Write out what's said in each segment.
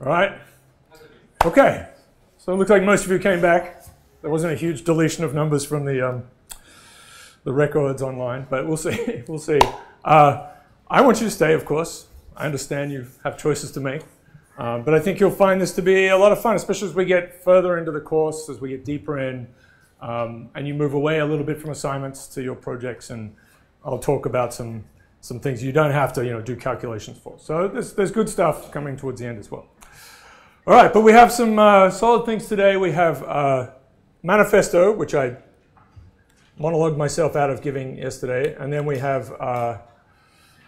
All right. Okay. So it looks like most of you came back. There wasn't a huge deletion of numbers from the um, the records online, but we'll see. we'll see. Uh, I want you to stay, of course. I understand you have choices to make, um, but I think you'll find this to be a lot of fun, especially as we get further into the course, as we get deeper in, um, and you move away a little bit from assignments to your projects. And I'll talk about some some things you don't have to you know do calculations for. So there's there's good stuff coming towards the end as well. All right, but we have some uh, solid things today. We have uh, manifesto, which I monologued myself out of giving yesterday, and then we have uh,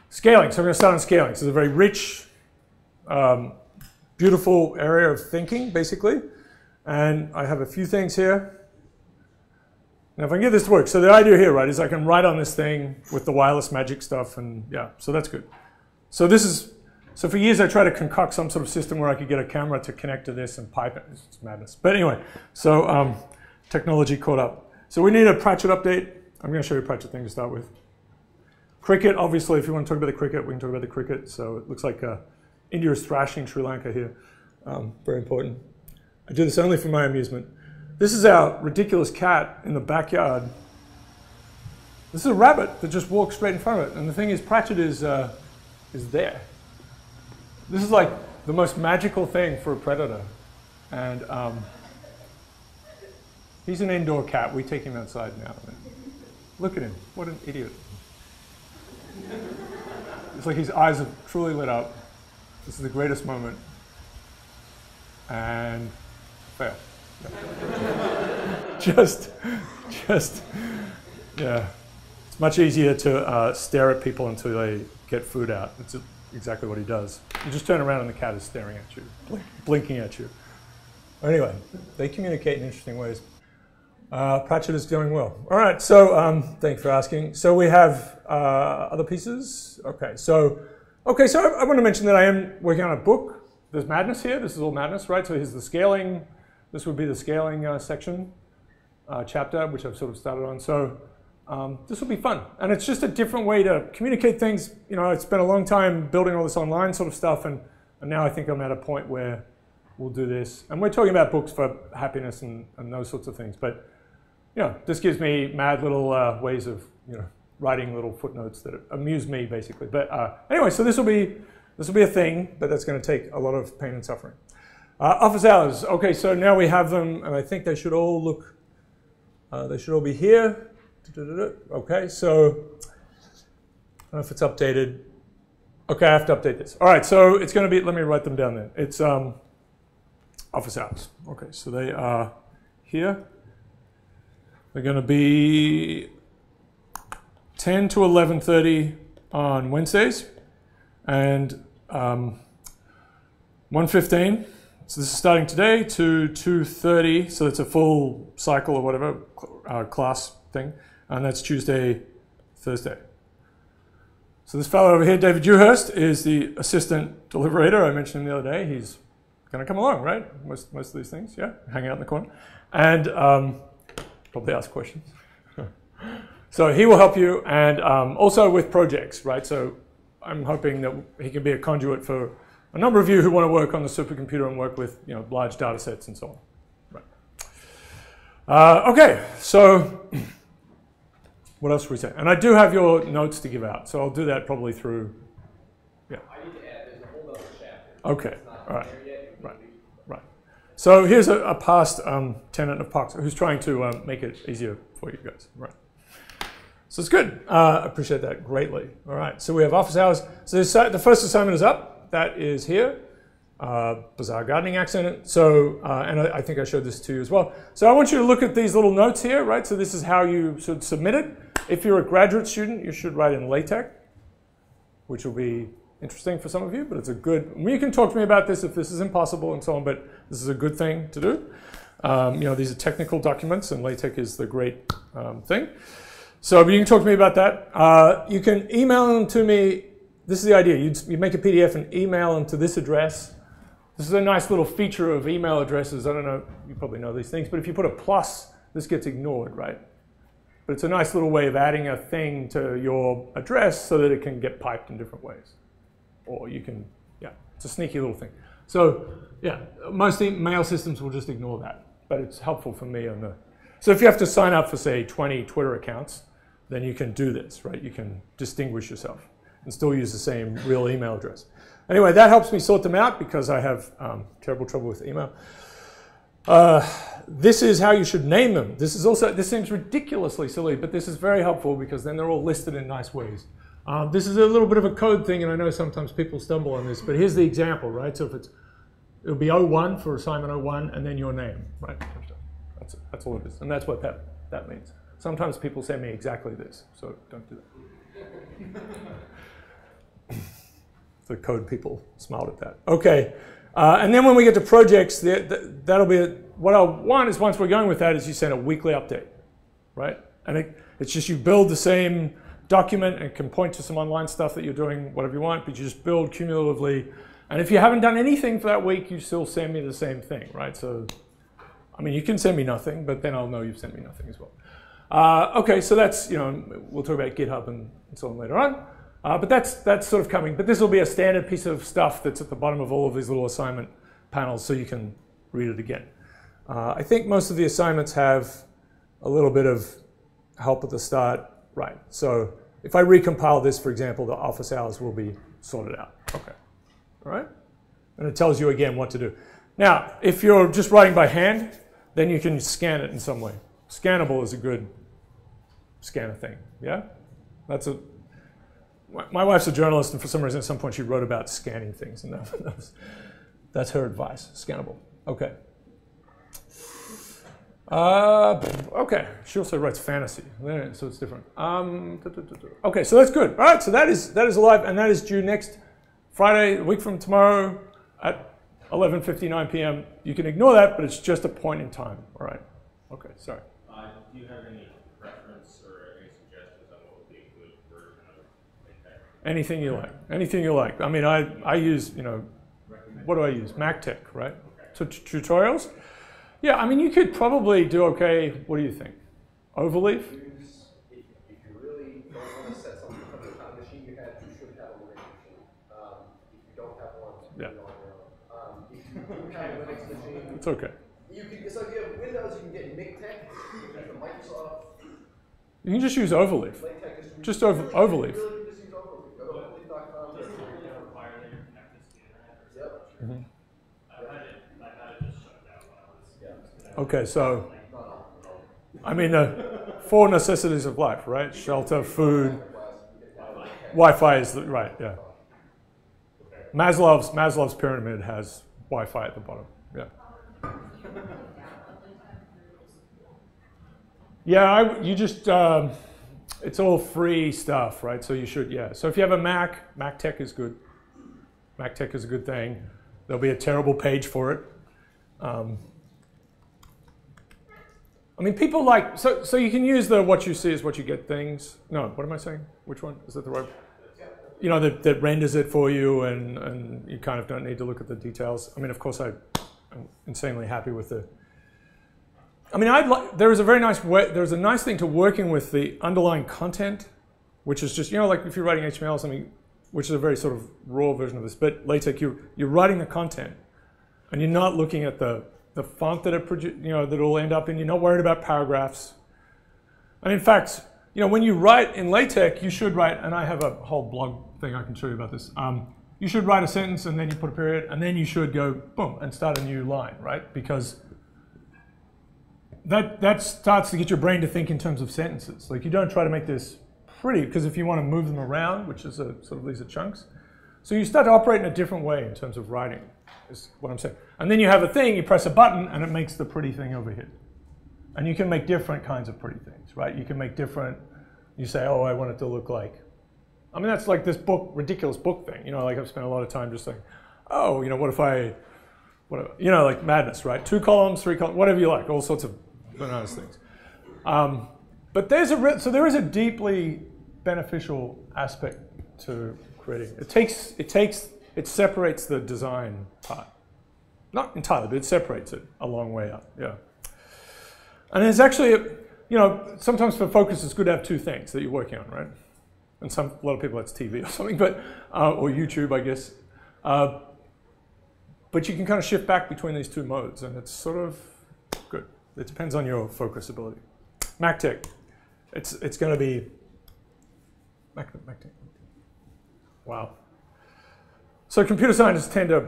scaling. So we're going to start on scaling. So it's a very rich, um, beautiful area of thinking, basically. And I have a few things here. Now, if I can get this to work, so the idea here, right, is I can write on this thing with the wireless magic stuff, and yeah, so that's good. So this is so for years I tried to concoct some sort of system where I could get a camera to connect to this and pipe it. It's madness. But anyway, so um, technology caught up. So we need a Pratchett update. I'm going to show you a Pratchett thing to start with. Cricket, obviously, if you want to talk about the cricket, we can talk about the cricket. So it looks like uh, India is thrashing Sri Lanka here. Um, very important. I do this only for my amusement. This is our ridiculous cat in the backyard. This is a rabbit that just walks straight in front of it. And the thing is, Pratchett is, uh, is there. This is like the most magical thing for a predator. And um, he's an indoor cat. We take him outside now. Look at him. What an idiot. It's like his eyes are truly lit up. This is the greatest moment. And fail. just, just, yeah. It's much easier to uh, stare at people until they get food out. Exactly what he does. You just turn around and the cat is staring at you, blink, blinking at you. Anyway, they communicate in interesting ways. Uh, Pratchett is doing well. All right, so um, thanks for asking. So we have uh, other pieces. Okay, so okay, so I, I, want to mention that I am working on a book. There's madness here. This is all madness, right? So here's the scaling. This would be the scaling uh, section uh, chapter, which I've sort of started on. So um, this will be fun. And it's just a different way to communicate things. You know, it's been a long time building all this online sort of stuff, and, and now I think I'm at a point where we'll do this. And we're talking about books for happiness and, and those sorts of things. But, you know, this gives me mad little uh, ways of, you know, writing little footnotes that amuse me, basically. But uh, anyway, so this will be this will be a thing, but that's going to take a lot of pain and suffering. Uh, office hours. Okay, so now we have them, and I think they should all look, uh, they should all be here. Okay, so I don't know if it's updated. Okay, I have to update this. All right, so it's going to be, let me write them down then. It's um, office hours. Okay, so they are here. They're going to be 10 to 11.30 on Wednesdays and um, 1.15. So this is starting today to 2.30, so it's a full cycle or whatever, uh, class thing and that's Tuesday, Thursday. So this fellow over here, David Dewhurst, is the assistant deliberator. I mentioned him the other day. He's going to come along, right? Most, most of these things, yeah? Hang out in the corner. And um, probably ask questions. so he will help you, and um, also with projects, right? So I'm hoping that he can be a conduit for a number of you who want to work on the supercomputer and work with you know, large data sets and so on. Right. Uh, okay, so what else should we say? And I do have your notes to give out, so I'll do that probably through. Yeah. I need to add. There's a whole other chapter. Okay. All right. Right. Right. So here's a, a past um, tenant of PoCS who's trying to um, make it easier for you guys. Right. So it's good. Uh, appreciate that greatly. All right. So we have office hours. So this, the first assignment is up. That is here. Uh, bizarre gardening accident. So, uh, and I, I, think I showed this to you as well. So I want you to look at these little notes here, right? So this is how you should submit it. If you're a graduate student, you should write in LaTeX, which will be interesting for some of you, but it's a good, you can talk to me about this if this is impossible and so on, but this is a good thing to do. Um, you know, these are technical documents and LaTeX is the great um, thing. So you can talk to me about that. Uh, you can email them to me. This is the idea. you you make a PDF and email them to this address. This is a nice little feature of email addresses. I don't know, you probably know these things, but if you put a plus, this gets ignored, right? But it's a nice little way of adding a thing to your address so that it can get piped in different ways. Or you can, yeah, it's a sneaky little thing. So yeah, most mail systems will just ignore that, but it's helpful for me on the. So if you have to sign up for say 20 Twitter accounts, then you can do this, right? You can distinguish yourself and still use the same real email address. Anyway, that helps me sort them out because I have um, terrible trouble with email. Uh, this is how you should name them. This is also, this seems ridiculously silly, but this is very helpful because then they're all listed in nice ways. Um, this is a little bit of a code thing, and I know sometimes people stumble on this, but here's the example, right? So if it's, it'll be 01 for assignment 01, and then your name, right? That's, that's all it is, and that's what that, that means. Sometimes people send me exactly this, so don't do that. the code people smiled at that. Okay, uh, and then when we get to projects, the, that'll be, a, what I want is once we're going with that is you send a weekly update, right? And it, it's just you build the same document and can point to some online stuff that you're doing, whatever you want, but you just build cumulatively. And if you haven't done anything for that week, you still send me the same thing, right? So, I mean, you can send me nothing, but then I'll know you've sent me nothing as well. Uh, okay, so that's, you know, we'll talk about GitHub and, and so on later on. Uh, but that's, that's sort of coming. But this will be a standard piece of stuff that's at the bottom of all of these little assignment panels so you can read it again. Uh, I think most of the assignments have a little bit of help at the start. Right, so if I recompile this, for example, the office hours will be sorted out. Okay, all right? And it tells you again what to do. Now, if you're just writing by hand, then you can scan it in some way. Scannable is a good scanner thing. Yeah? That's a. My wife's a journalist, and for some reason, at some point, she wrote about scanning things, and that, was, that's her advice. Scannable. Okay. Uh, okay. She also writes fantasy, so it's different. Um, okay, so that's good. All right, so that is that is alive, and that is due next Friday, a week from tomorrow, at 11:59 p.m. You can ignore that, but it's just a point in time. All right. Okay. Sorry. Do you have any preference or any suggestions on what would be a good version of Anything you like. Anything you like. I mean, I, I use, you know, what do I use? MacTeX, right? So tutorials? Yeah, I mean, you could probably do okay. What do you think? Overleaf? If, if you really don't want to set something from kind of machine you have, you should have a Linux machine. If you don't have one, Yeah. you don't have one. Um, if you do have a Linux machine, It's okay. you can, so if you have Windows, you can get MiKTeX, you can Microsoft You can just use Overleaf. Just over, Overleaf. Really can just use Overleaf. Go to overleaf.com. Does it require that you're connected to the internet? or is Yep. it- Mhm. I've had it, I've had it just shut down when I was. Yeah. Okay, so. I mean, the four necessities of life, right? Shelter, food, Wi-Fi is the, right, yeah. Maslow's, Maslow's pyramid has Wi-Fi at the bottom, yeah. Yeah, I, you just, um, it's all free stuff, right? So you should, yeah. So if you have a Mac, MacTeX is good. MacTeX is a good thing. There'll be a terrible page for it. Um, I mean, people like, so, so you can use the what you see is what you get things. No, what am I saying? Which one? Is that the right? You know, that, that renders it for you and, and you kind of don't need to look at the details. I mean, of course, I, I'm insanely happy with the, I mean, I'd like, there is a very nice there's a nice thing to working with the underlying content, which is just, you know, like if you're writing HTML or something, which is a very sort of raw version of this, but LaTeX, you're, you're writing the content and you're not looking at the, the font that it you know, that it'll end up in. You're not worried about paragraphs. And in fact, you know, when you write in LaTeX, you should write, and I have a whole blog thing I can show you about this. Um, you should write a sentence and then you put a period, and then you should go boom and start a new line, right? Because that that starts to get your brain to think in terms of sentences. Like you don't try to make this pretty, because if you want to move them around, which is a sort of these are chunks, so you start to operate in a different way in terms of writing. Is what I'm saying. And then you have a thing, you press a button, and it makes the pretty thing over here. And you can make different kinds of pretty things, right? You can make different. You say, oh, I want it to look like. I mean, that's like this book, ridiculous book thing. You know, like I've spent a lot of time just saying, oh, you know, what if I, whatever, you know, like madness, right? Two columns, three columns, whatever you like, all sorts of bananas things. Um, but there's a so there is a deeply beneficial aspect to creating. It takes it takes it separates the design part, not entirely, but it separates it a long way up. Yeah. And it's actually, you know, sometimes for focus, it's good to have two things that you're working on, right? And some a lot of people that's TV or something, but uh, or YouTube, I guess. Uh, but you can kind of shift back between these two modes, and it's sort of good. It depends on your focus ability. MacTeX, it's it's going to be Mac, MacTeX. Wow. So computer scientists tend to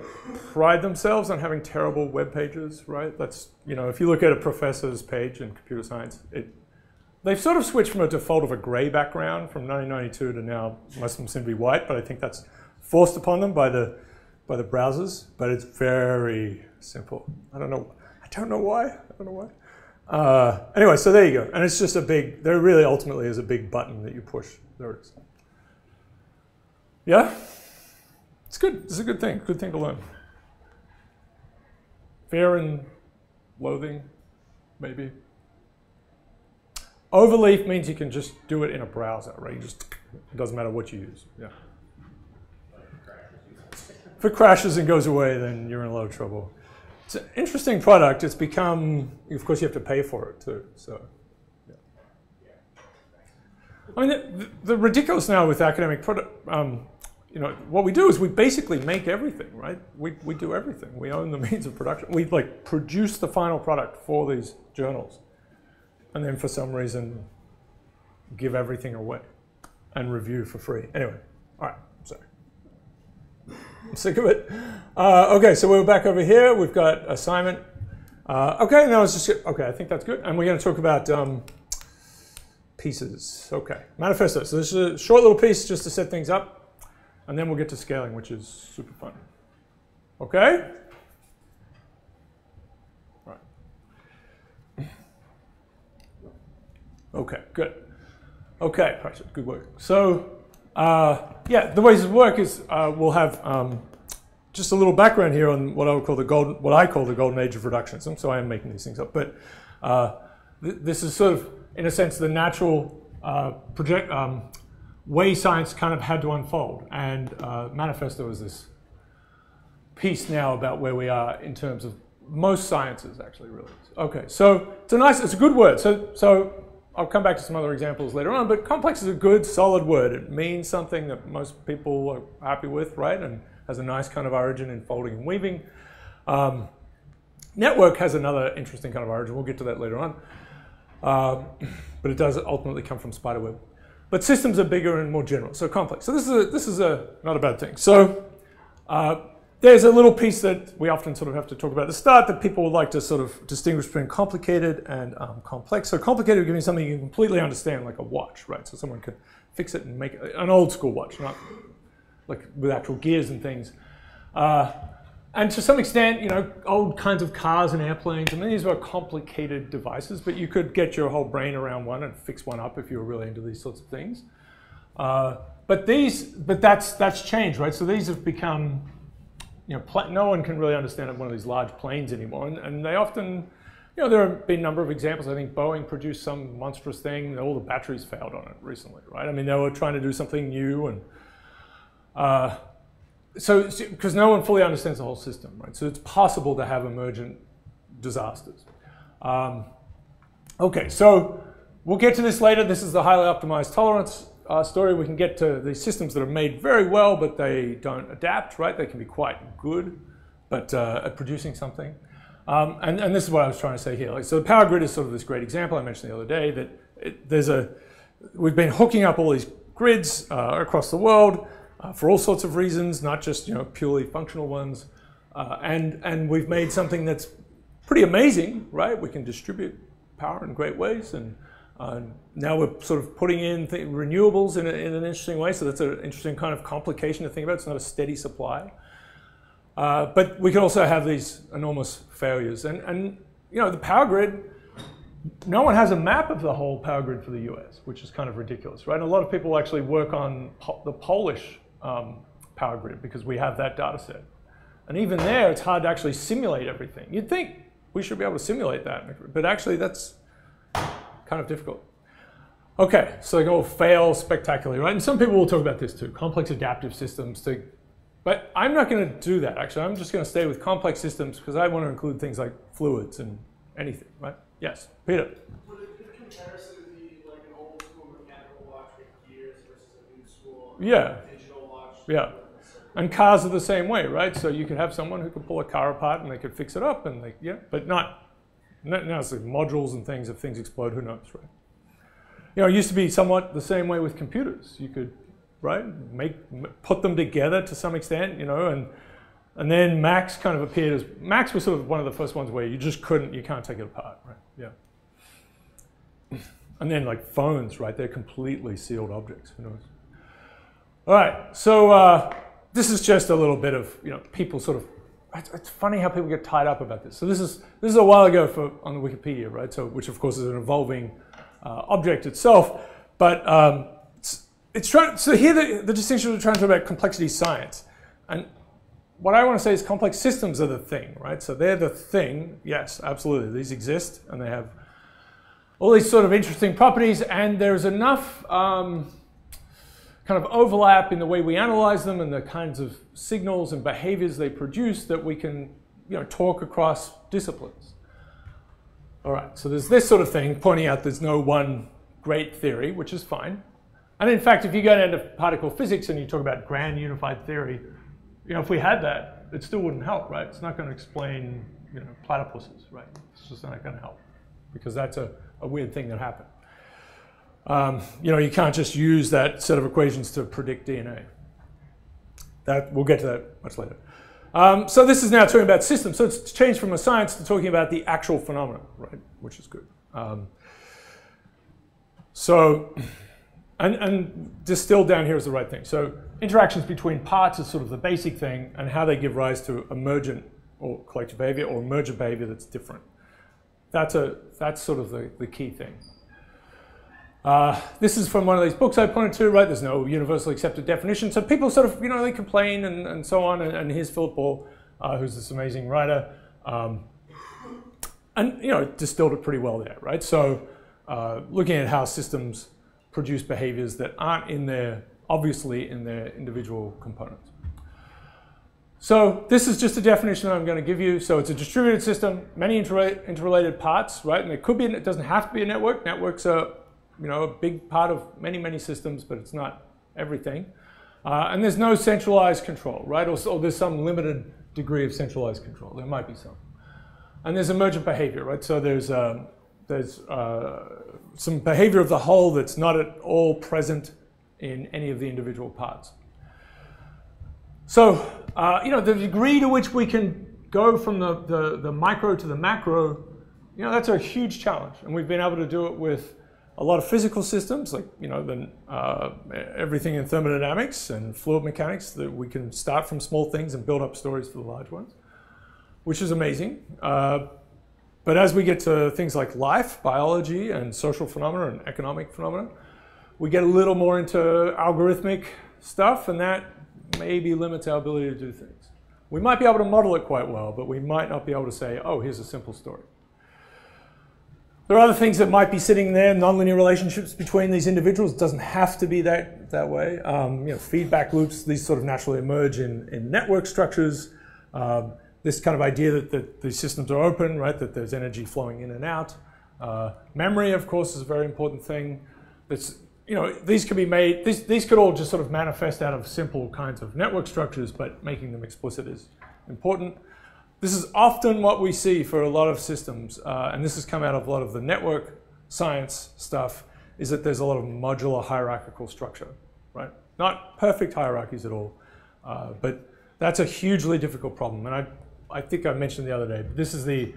pride themselves on having terrible web pages, right? That's you know, if you look at a professor's page in computer science, it they've sort of switched from a default of a gray background from 1992 to now most of them seem to be white, but I think that's forced upon them by the by the browsers. But it's very simple. I don't know. I don't know why. I don't know why. Uh, anyway, so there you go. And it's just a big. There really ultimately is a big button that you push. There it is. Yeah. It's good. It's a good thing. Good thing to learn. Fear and loathing, maybe. Overleaf means you can just do it in a browser, right? You just it doesn't matter what you use. Yeah. If it crashes and goes away, then you're in a lot of trouble. It's an interesting product. It's become, of course, you have to pay for it too. So, yeah. I mean, the, the ridiculous now with academic product, um, you know, what we do is we basically make everything, right? We, we do everything. We own the means of production. We like produce the final product for these journals, and then for some reason, give everything away and review for free. Anyway, all right. Sorry. I'm sick of it. Uh, okay, so we're back over here. We've got assignment. Uh, okay, now it's just okay. I think that's good, and we're going to talk about um, pieces. Okay, manifesto. So this is a short little piece just to set things up, and then we'll get to scaling, which is super fun. Okay. Right. Okay, good. Okay, good work. So uh, yeah, the ways it work is uh, we'll have um, just a little background here on what I would call the golden, what I call the golden age of reductionism. So I am making these things up, but uh, th this is sort of, in a sense, the natural uh, project um, way science kind of had to unfold. And uh, manifesto is this piece now about where we are in terms of most sciences, actually, really. Okay, so it's a nice, it's a good word. So, so I'll come back to some other examples later on, but complex is a good, solid word. It means something that most people are happy with, right? And has a nice kind of origin in folding and weaving. Um, network has another interesting kind of origin. We'll get to that later on. Um, but it does ultimately come from spiderweb. But systems are bigger and more general, so complex. So this is a, this is a not a bad thing. So uh, there's a little piece that we often sort of have to talk about at the start that people would like to sort of distinguish between complicated and um, complex. So complicated would give me something you can completely understand, like a watch, right? So someone could fix it and make it, an old school watch, not like with actual gears and things. Uh, and to some extent, you know, old kinds of cars and airplanes, I mean, these were complicated devices, but you could get your whole brain around one and fix one up if you were really into these sorts of things. Uh, but these, but that's that's changed, right? So these have become you know, no one can really understand one of these large planes anymore. And, and, they often, you know, there have been a number of examples. I think Boeing produced some monstrous thing, all the batteries failed on it recently, right? I mean, they were trying to do something new. And uh, so, because no one fully understands the whole system, right? So it's possible to have emergent disasters. Um, okay, so we'll get to this later. This is the highly optimized tolerance uh, story, we can get to these systems that are made very well, but they don't adapt, right? They can be quite good, but uh, at producing something. Um, and, and, this is what I was trying to say here. Like, so the power grid is sort of this great example I mentioned the other day that it, there's a, we've been hooking up all these grids uh, across the world uh, for all sorts of reasons, not just you know purely functional ones. Uh, and, and we've made something that's pretty amazing, right? We can distribute power in great ways and uh, now we're sort of putting in renewables in, a, in, an interesting way, so that's an interesting kind of complication to think about. It's not a steady supply. Uh, but we can also have these enormous failures. And, and, you know, the power grid, no one has a map of the whole power grid for the US, which is kind of ridiculous, right? And a lot of people actually work on po the Polish um, power grid because we have that data set. And even there, it's hard to actually simulate everything. You'd think we should be able to simulate that, but actually that's kind of difficult. Okay, so they go fail spectacularly, right? And some people will talk about this too, complex adaptive systems. To, but I'm not going to do that, actually. I'm just going to stay with complex systems because I want to include things like fluids and anything, right? Yes, Peter. Would comparison be like an old school mechanical watch with gears versus a new school yeah. Yeah. And cars are the same way, right? So you could have someone who could pull a car apart and they could fix it up, and they, yeah, but not, not necessarily modules and things. If things explode, who knows, right? You know, it used to be somewhat the same way with computers. You could, right, make put them together to some extent, you know, and and then Macs kind of appeared as Macs was sort of one of the first ones where you just couldn't, you can't take it apart, right? Yeah. And then like phones, right? They're completely sealed objects. Who knows? All right, so uh, this is just a little bit of you know people sort of. It's, it's, funny how people get tied up about this. So this is this is a while ago for on the Wikipedia, right? So which of course is an evolving uh, object itself, but um, it's, it's, trying. So here the, the distinction we're trying to talk about complexity science, and what I want to say is complex systems are the thing, right? So they're the thing. Yes, absolutely, these exist, and they have all these sort of interesting properties, and there's enough. Um, kind of overlap in the way we analyze them and the kinds of signals and behaviors they produce that we can you know, talk across disciplines. All right, so there's this sort of thing pointing out there's no one great theory, which is fine. And in fact, if you go into particle physics and you talk about grand unified theory, you know, if we had that, it still wouldn't help, right? It's not going to explain, you know, platypuses, right? It's just not going to help because that's a, a weird thing that happened. Um, you know, you can't just use that set of equations to predict DNA. That, we'll get to that much later. Um, so this is now talking about systems. So it's changed from a science to talking about the actual phenomena, right? Which is good. Um, so, and, and distilled down here is the right thing. So interactions between parts is sort of the basic thing and how they give rise to emergent or collective behavior or emergent behavior that's different. That's, a, that's sort of the, the key thing. Uh, this is from one of these books I pointed to, right? There's no universally accepted definition. So people sort of, you know, they complain and, and so on. And, and here's Philip Ball, uh, who's this amazing writer. Um, and, you know, distilled it pretty well there, right? So uh, looking at how systems produce behaviors that aren't in their, obviously in their individual components. So this is just a definition I'm going to give you. So it's a distributed system, many interrelated parts, right? And it could be, it doesn't have to be a network. Networks are you know, a big part of many, many systems, but it's not everything. Uh, and there's no centralized control, right? Or, or, there's some limited degree of centralized control. There might be some. And there's emergent behavior, right? So there's, um, there's uh, some behavior of the whole that's not at all present in any of the individual parts. So, uh, you know, the degree to which we can go from the, the, the micro to the macro, you know, that's a huge challenge. And we've been able to do it with a lot of physical systems, like you know, the, uh, everything in thermodynamics and fluid mechanics, that we can start from small things and build up stories for the large ones, which is amazing. Uh, but as we get to things like life, biology, and social phenomena and economic phenomena, we get a little more into algorithmic stuff, and that maybe limits our ability to do things. We might be able to model it quite well, but we might not be able to say, oh, here's a simple story. There are other things that might be sitting there, nonlinear relationships between these individuals. It doesn't have to be that, that way. Um, you know, feedback loops, these sort of naturally emerge in, in network structures. Um, this kind of idea that, that these systems are open, right, that there's energy flowing in and out. Uh, memory, of course, is a very important thing. That's, you know, these could be made, these, these could all just sort of manifest out of simple kinds of network structures, but making them explicit is important. This is often what we see for a lot of systems, uh, and this has come out of a lot of the network science stuff, is that there's a lot of modular hierarchical structure, right? Not perfect hierarchies at all, uh, but that's a hugely difficult problem. And I, I think I mentioned the other day, this is the,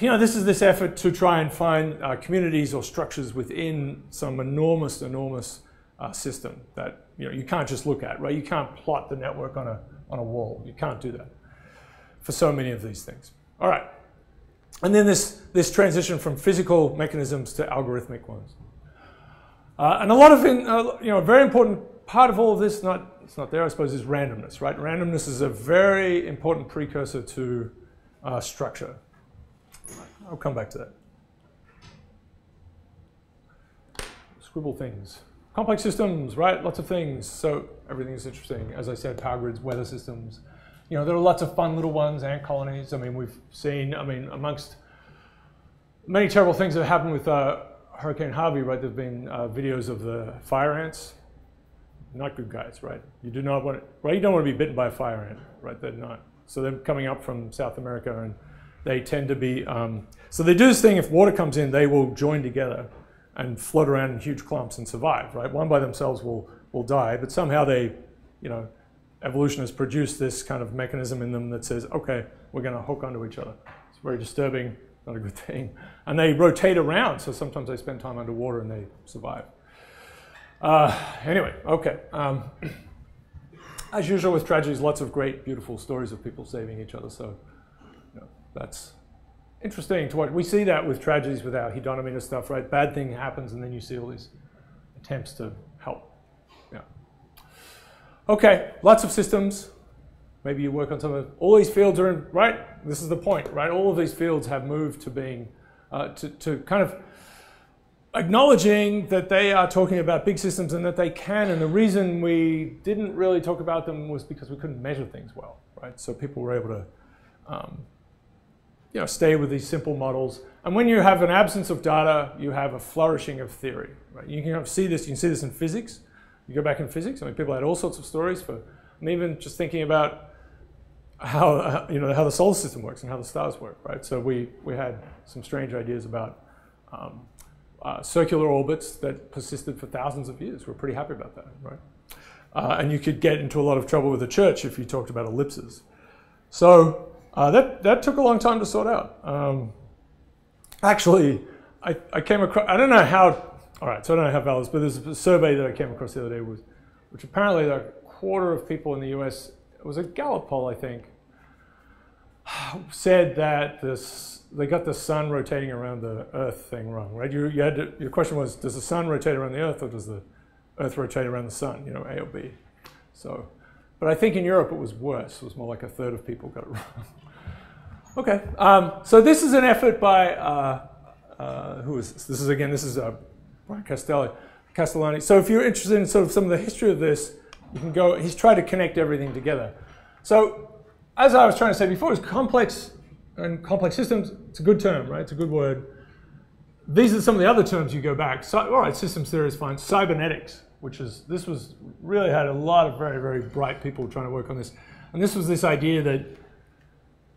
you know, this is this effort to try and find uh, communities or structures within some enormous, enormous uh, system that, you know, you can't just look at, right? You can't plot the network on a, on a wall. You can't do that for so many of these things. All right. And then this, this transition from physical mechanisms to algorithmic ones. Uh, and a lot of, in, uh, you know, a very important part of all of this, not, it's not there, I suppose, is randomness, right? Randomness is a very important precursor to uh, structure. I'll come back to that. Scribble things. Complex systems, right? Lots of things. So everything is interesting. As I said, power grids, weather systems, you know, there are lots of fun little ones, ant colonies. I mean, we've seen, I mean, amongst many terrible things that happened with uh, Hurricane Harvey, right? There've been uh, videos of the fire ants. not good guys, right? You do not want, right? You don't want to be bitten by a fire ant, right? They're not. So they're coming up from South America, and they tend to be. Um, so they do this thing. If water comes in, they will join together and float around in huge clumps and survive, right? One by themselves will will die, but somehow they, you know, evolution has produced this kind of mechanism in them that says, okay, we're going to hook onto each other. It's very disturbing, not a good thing. And they rotate around, so sometimes they spend time underwater and they survive. Uh, anyway, okay. Um, as usual with tragedies, lots of great, beautiful stories of people saving each other. So, you know, that's interesting to watch. We see that with tragedies with our hedonic stuff, right? Bad thing happens, and then you see all these attempts to. Okay, lots of systems. Maybe you work on some of all these fields are in right. This is the point, right? All of these fields have moved to being uh, to to kind of acknowledging that they are talking about big systems and that they can. And the reason we didn't really talk about them was because we couldn't measure things well, right? So people were able to, um, you know, stay with these simple models. And when you have an absence of data, you have a flourishing of theory, right? You can see this. You can see this in physics. You go back in physics. I mean, people had all sorts of stories for, and even just thinking about how you know how the solar system works and how the stars work, right? So we we had some strange ideas about. Um, uh, circular orbits that persisted for thousands of years. We're pretty happy about that, right? Uh, and you could get into a lot of trouble with the church if you talked about ellipses. So uh, that, that took a long time to sort out. Um, actually, I, I came across, I don't know how, all right, so I don't know how valid but there's a survey that I came across the other day, was, which apparently a quarter of people in the US, it was a Gallup poll, I think, said that this they got the sun rotating around the Earth thing wrong, right? You, you had to, your question was, does the sun rotate around the Earth or does the Earth rotate around the sun? You know, A or B. So, but I think in Europe it was worse. It was more like a third of people got it wrong. okay, um, so this is an effort by uh, uh, who is this? This is again, this is uh, Brian Castelli, Castellani. So if you're interested in sort of some of the history of this, you can go. He's tried to connect everything together. So as I was trying to say before, it's complex and complex systems, it's a good term, right? It's a good word. These are some of the other terms you go back. So, all right, systems theory is fine. Cybernetics, which is, this was really had a lot of very, very bright people trying to work on this. And this was this idea that,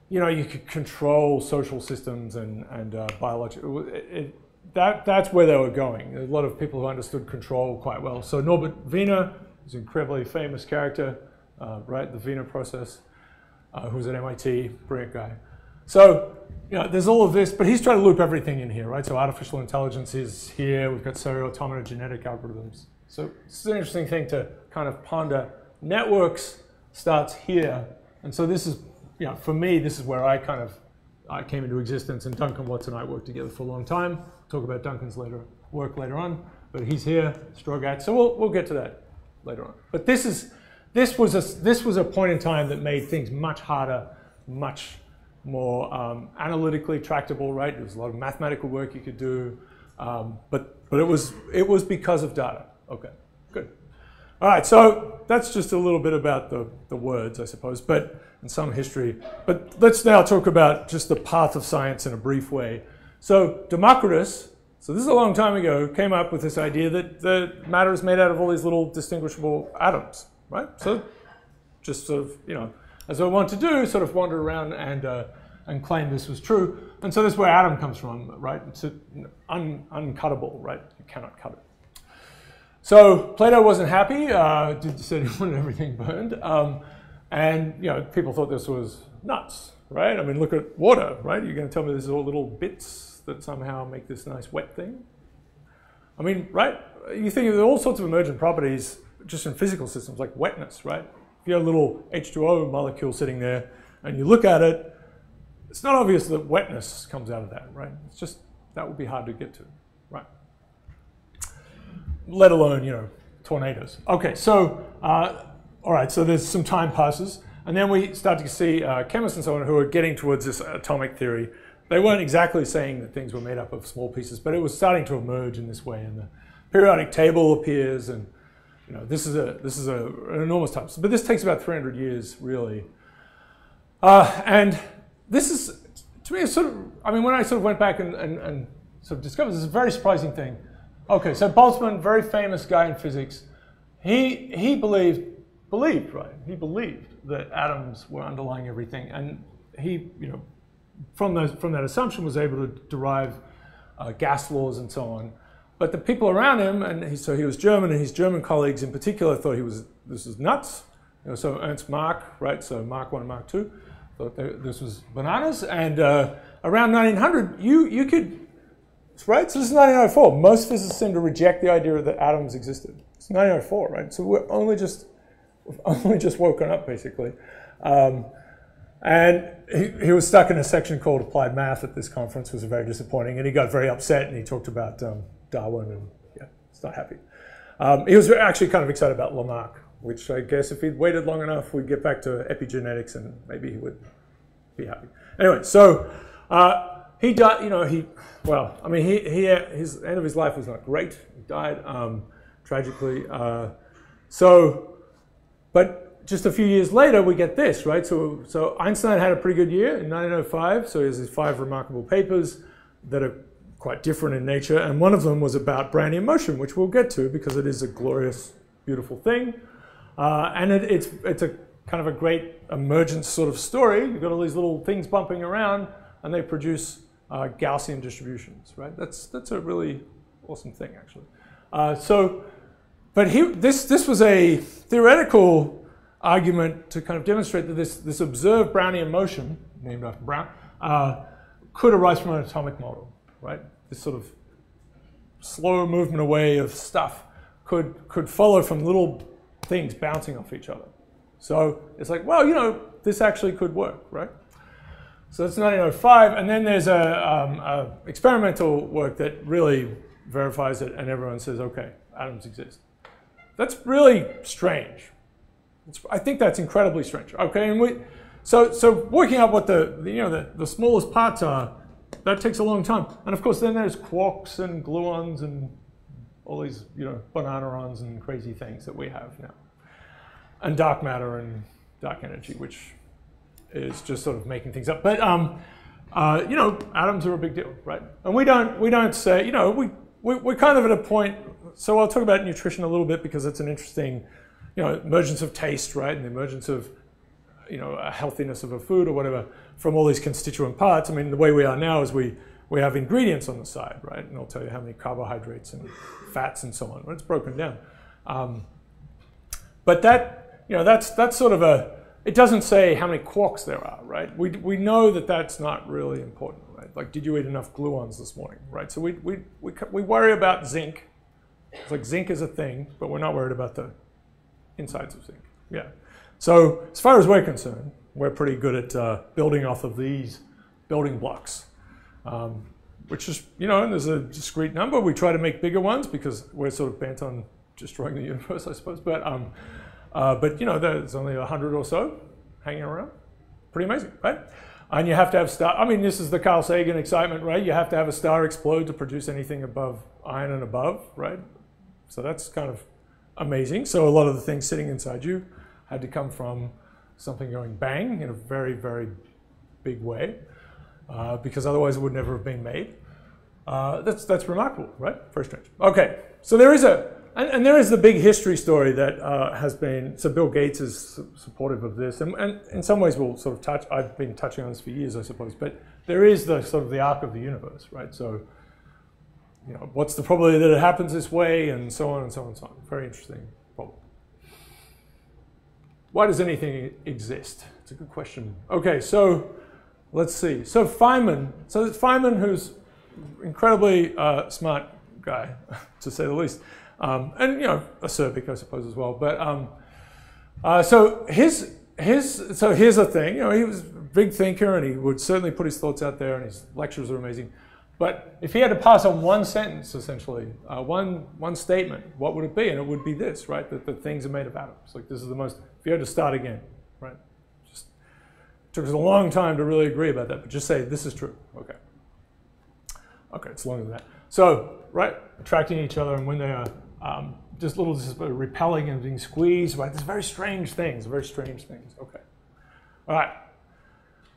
you know, you could control social systems and, and uh, biological, it, it, that, that's where they were going. A lot of people who understood control quite well. So Norbert Wiener is an incredibly famous character, uh, right? The Wiener process, uh, who's at MIT, brilliant guy. So, you know, there's all of this, but he's trying to loop everything in here, right? So artificial intelligence is here. We've got cellular automata genetic algorithms. So this is an interesting thing to kind of ponder. Networks starts here. And so this is, you know, for me, this is where I kind of I came into existence. And Duncan Watts and I worked together for a long time. Talk about Duncan's later work later on. But he's here, Strogatz. So we'll, we'll get to that later on. But this is this was a this was a point in time that made things much harder, much more um, analytically tractable, right? There was a lot of mathematical work you could do, um, but, but it, was, it was because of data. Okay, good. All right, so that's just a little bit about the, the words, I suppose, but and some history. But let's now talk about just the path of science in a brief way. So Democritus, so this is a long time ago, came up with this idea that the matter is made out of all these little distinguishable atoms, right? So just sort of, you know, as I want to do, sort of wander around and, uh, and claim this was true. And so this is where atom comes from, right? It's un, uncuttable, right? You cannot cut it. So Plato wasn't happy, uh, did, said he wanted everything burned. Um, and you know, people thought this was nuts, right? I mean, look at water, right? You're going to tell me this is all little bits that somehow make this nice wet thing? I mean, right? You think of all sorts of emergent properties just in physical systems, like wetness, right? If you have a little H2O molecule sitting there and you look at it, it's not obvious that wetness comes out of that, right? It's just, that would be hard to get to, right? Let alone, you know, tornadoes. Okay, so, uh, all right, so there's some time passes. And then we start to see uh, chemists and so on who are getting towards this atomic theory. They weren't exactly saying that things were made up of small pieces, but it was starting to emerge in this way. And the periodic table appears, and you know, this is a this is a, an enormous time. But this takes about 300 years, really. Uh, and this is, to me, sort of. I mean, when I sort of went back and, and, and sort of discovered this is a very surprising thing. Okay, so Boltzmann, very famous guy in physics. he he believed believed right. He believed that atoms were underlying everything, and he you know from those from that assumption was able to derive uh, gas laws and so on. But the people around him, and he, so he was German, and his German colleagues in particular thought he was this was nuts. You know, so Ernst Mach, right? So Mach one, Mach two, thought they, this was bananas. And uh, around 1900, you you could right. So this is 1904. Most physicists seem to reject the idea that atoms existed. It's 1904, right? So we're only just only just woken up basically. Um, and he, he was stuck in a section called Applied Math at this conference, was very disappointing. And he got very upset and he talked about um, Darwin and yeah, he's not happy. Um, he was actually kind of excited about Lamarck, which I guess if he'd waited long enough, we'd get back to epigenetics and maybe he would be happy. Anyway, so uh, he died, you know, he, well, I mean, he, he, his end of his life was not great. He died um, tragically. Uh, so, but just a few years later, we get this, right? So, so Einstein had a pretty good year in 1905. So he has five remarkable papers that are quite different in nature. And one of them was about Brownian motion, which we'll get to because it is a glorious, beautiful thing. Uh, and it, it's, it's a kind of a great emergence sort of story. You've got all these little things bumping around and they produce uh, Gaussian distributions, right? That's, that's a really awesome thing, actually. Uh, so, but he, this, this was a theoretical argument to kind of demonstrate that this, this observed Brownian motion, named after Brown, uh, could arise from an atomic model, right? This sort of slow movement away of stuff could, could follow from little things bouncing off each other. So it's like, well, you know, this actually could work, right? So that's 1905, and then there's a, um, a experimental work that really verifies it, and everyone says, okay, atoms exist. That's really strange, it's, I think that's incredibly strange. Okay, and we, so so working out what the, the you know the, the smallest parts are, that takes a long time. And of course, then there's quarks and gluons and all these you know bananarons and crazy things that we have now, and dark matter and dark energy, which is just sort of making things up. But um, uh, you know, atoms are a big deal, right? And we don't we don't say you know we, we we're kind of at a point. So I'll talk about nutrition a little bit because it's an interesting you know, emergence of taste, right, and the emergence of, you know, a healthiness of a food or whatever from all these constituent parts. I mean, the way we are now is we, we have ingredients on the side, right, and I'll tell you how many carbohydrates and fats and so on. When it's broken down. Um, but that, you know, that's, that's sort of a, it doesn't say how many quarks there are, right? We, we know that that's not really important, right? Like, did you eat enough gluons this morning, right? So we, we, we, we worry about zinc. It's like zinc is a thing, but we're not worried about the insides of zinc. Yeah. So as far as we're concerned, we're pretty good at uh, building off of these building blocks, um, which is, you know, there's a discrete number. We try to make bigger ones because we're sort of bent on destroying the universe, I suppose. But, um, uh, but you know, there's only 100 or so hanging around. Pretty amazing, right? And you have to have star, I mean, this is the Carl Sagan excitement, right? You have to have a star explode to produce anything above iron and above, right? So that's kind of amazing. So a lot of the things sitting inside you had to come from something going bang in a very, very big way, uh, because otherwise it would never have been made. Uh, that's, that's remarkable, right? Very strange. Okay, so there is a, and, and there is the big history story that uh, has been, so Bill Gates is supportive of this, and, and in some ways we'll sort of touch, I've been touching on this for years, I suppose, but there is the sort of the arc of the universe, right? So you know, what's the probability that it happens this way, and so on and so on and so on. Very interesting problem. Why does anything exist? It's a good question. Okay, so let's see. So Feynman, so it's Feynman who's incredibly uh, smart guy, to say the least, um, and you know, acerbic, I suppose, as well. But um, uh, so his his so here's the thing. You know, he was a big thinker, and he would certainly put his thoughts out there, and his lectures are amazing. But if he had to pass on one sentence, essentially, uh, one, one statement, what would it be? And it would be this, right? That the things are made of atoms. Like this is the most, if you had to start again, right? Just took us a long time to really agree about that, but just say this is true. Okay. Okay, it's longer than that. So, right, attracting each other, and when they are um, just little just repelling and being squeezed, right? These very strange things, very strange things. Okay. All right.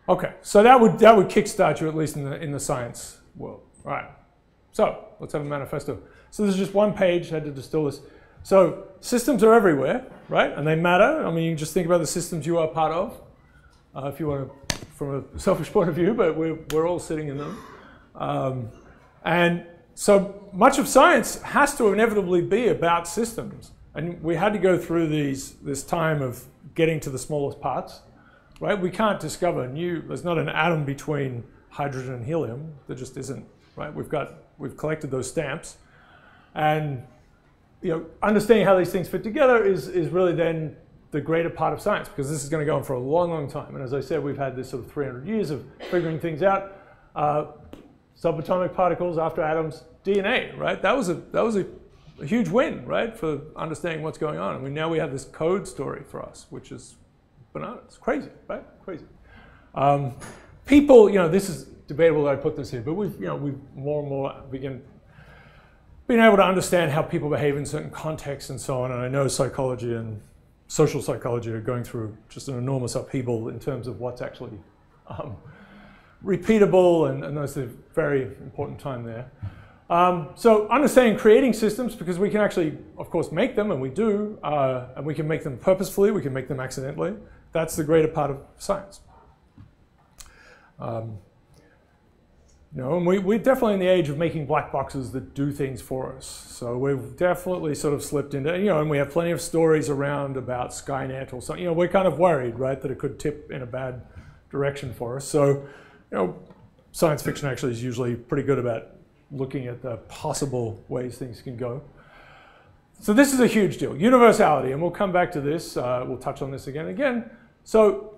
Okay, so that would that would kickstart you at least in the in the science world. All right. So let's have a manifesto. So this is just one page. I had to distill this. So systems are everywhere, right? And they matter. I mean, you can just think about the systems you are part of, uh, if you want to, from a selfish point of view, but we're, we're all sitting in them. Um, and so much of science has to inevitably be about systems. And we had to go through these, this time of getting to the smallest parts, right? We can't discover new, there's not an atom between hydrogen and helium. There just isn't, right? We've got, we've collected those stamps. And you know, understanding how these things fit together is, is really then the greater part of science because this is going to go on for a long, long time. And as I said, we've had this sort of 300 years of figuring things out. Uh, subatomic particles after atoms, DNA, right? That was a that was a, a, huge win, right, for understanding what's going on. I mean, now we have this code story for us, which is bananas, crazy, right? Crazy. Um, people, you know, this is debatable that I put this here, but we've, you know, we've more and more begin being able to understand how people behave in certain contexts and so on. And I know psychology and social psychology are going through just an enormous upheaval in terms of what's actually um, repeatable, and, and that's a very important time there. Um, so understanding creating systems, because we can actually, of course, make them, and we do, uh, and we can make them purposefully, we can make them accidentally. That's the greater part of science. Um, you know, and we, we're definitely in the age of making black boxes that do things for us. So we've definitely sort of slipped into, you know, and we have plenty of stories around about Skynet or something. You know, we're kind of worried, right, that it could tip in a bad direction for us. So, you know, science fiction actually is usually pretty good about looking at the possible ways things can go. So this is a huge deal, universality, and we'll come back to this. Uh, we'll touch on this again and again. So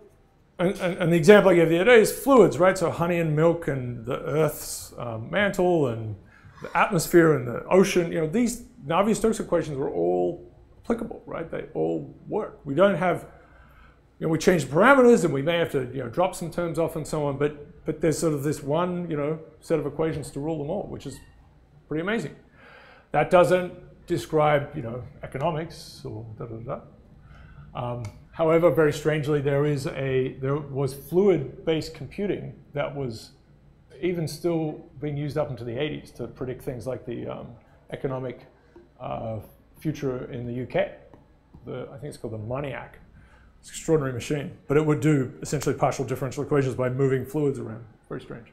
and, and, the example I gave the other day is fluids, right? So honey and milk and the Earth's um, mantle and the atmosphere and the ocean. You know, these Navier-Stokes equations are all applicable, right? They all work. We don't have, you know, we change the parameters and we may have to, you know, drop some terms off and so on, but, but there's sort of this one, you know, set of equations to rule them all, which is pretty amazing. That doesn't describe, you know, economics or da da da. Um, However, very strangely, there is a there was fluid-based computing that was even still being used up into the 80s to predict things like the um, economic uh, future in the UK. The, I think it's called the MONIAC. It's an extraordinary machine, but it would do essentially partial differential equations by moving fluids around. Very strange.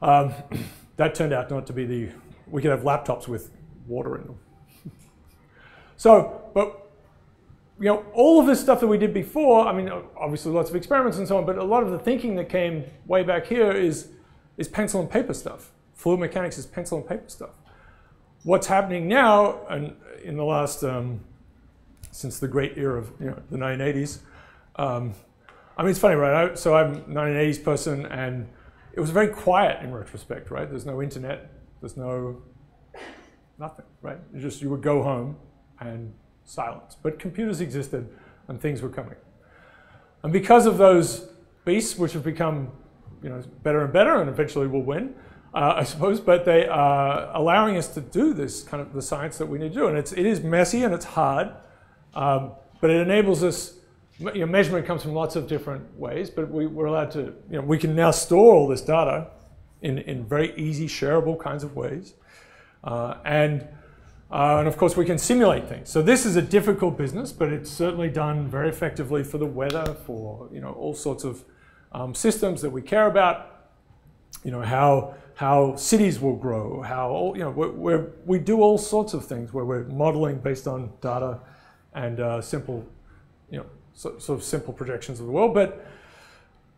Um, that turned out not to be the. We could have laptops with water in them. so, but you know, all of this stuff that we did before, I mean, obviously lots of experiments and so on, but a lot of the thinking that came way back here is, is pencil and paper stuff. Fluid mechanics is pencil and paper stuff. What's happening now, and in the last, um, since the great era of you know, the 1980s, um, I mean, it's funny, right? I, so I'm a 1980s person, and it was very quiet in retrospect, right? There's no internet, there's no nothing, right? You just, you would go home and silence. But computers existed and things were coming. And because of those beasts, which have become you know, better and better and eventually will win, uh, I suppose, but they are allowing us to do this kind of the science that we need to do. And it's, it is messy and it's hard, um, but it enables us, you know, measurement comes from lots of different ways, but we, we're allowed to, you know, we can now store all this data in, in very easy, shareable kinds of ways. Uh, and uh, and of course, we can simulate things. So this is a difficult business, but it's certainly done very effectively for the weather, for you know all sorts of um, systems that we care about. You know how how cities will grow, how you know we're, we do all sorts of things where we're modeling based on data and uh, simple, you know, so, sort of simple projections of the world. But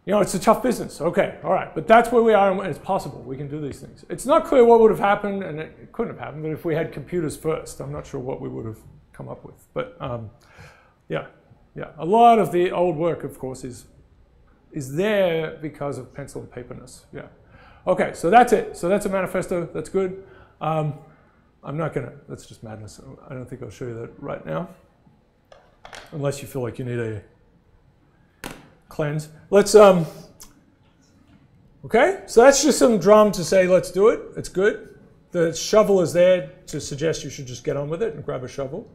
you know, it's a tough business. Okay, all right, but that's where we are, and it's possible we can do these things. It's not clear what would have happened, and it couldn't have happened. But if we had computers first, I'm not sure what we would have come up with. But um, yeah, yeah, a lot of the old work, of course, is is there because of pencil and paperness. Yeah. Okay, so that's it. So that's a manifesto. That's good. Um, I'm not gonna. That's just madness. I don't think I'll show you that right now, unless you feel like you need a cleanse. Let's, um, okay, so that's just some drum to say let's do it. It's good. The shovel is there to suggest you should just get on with it and grab a shovel.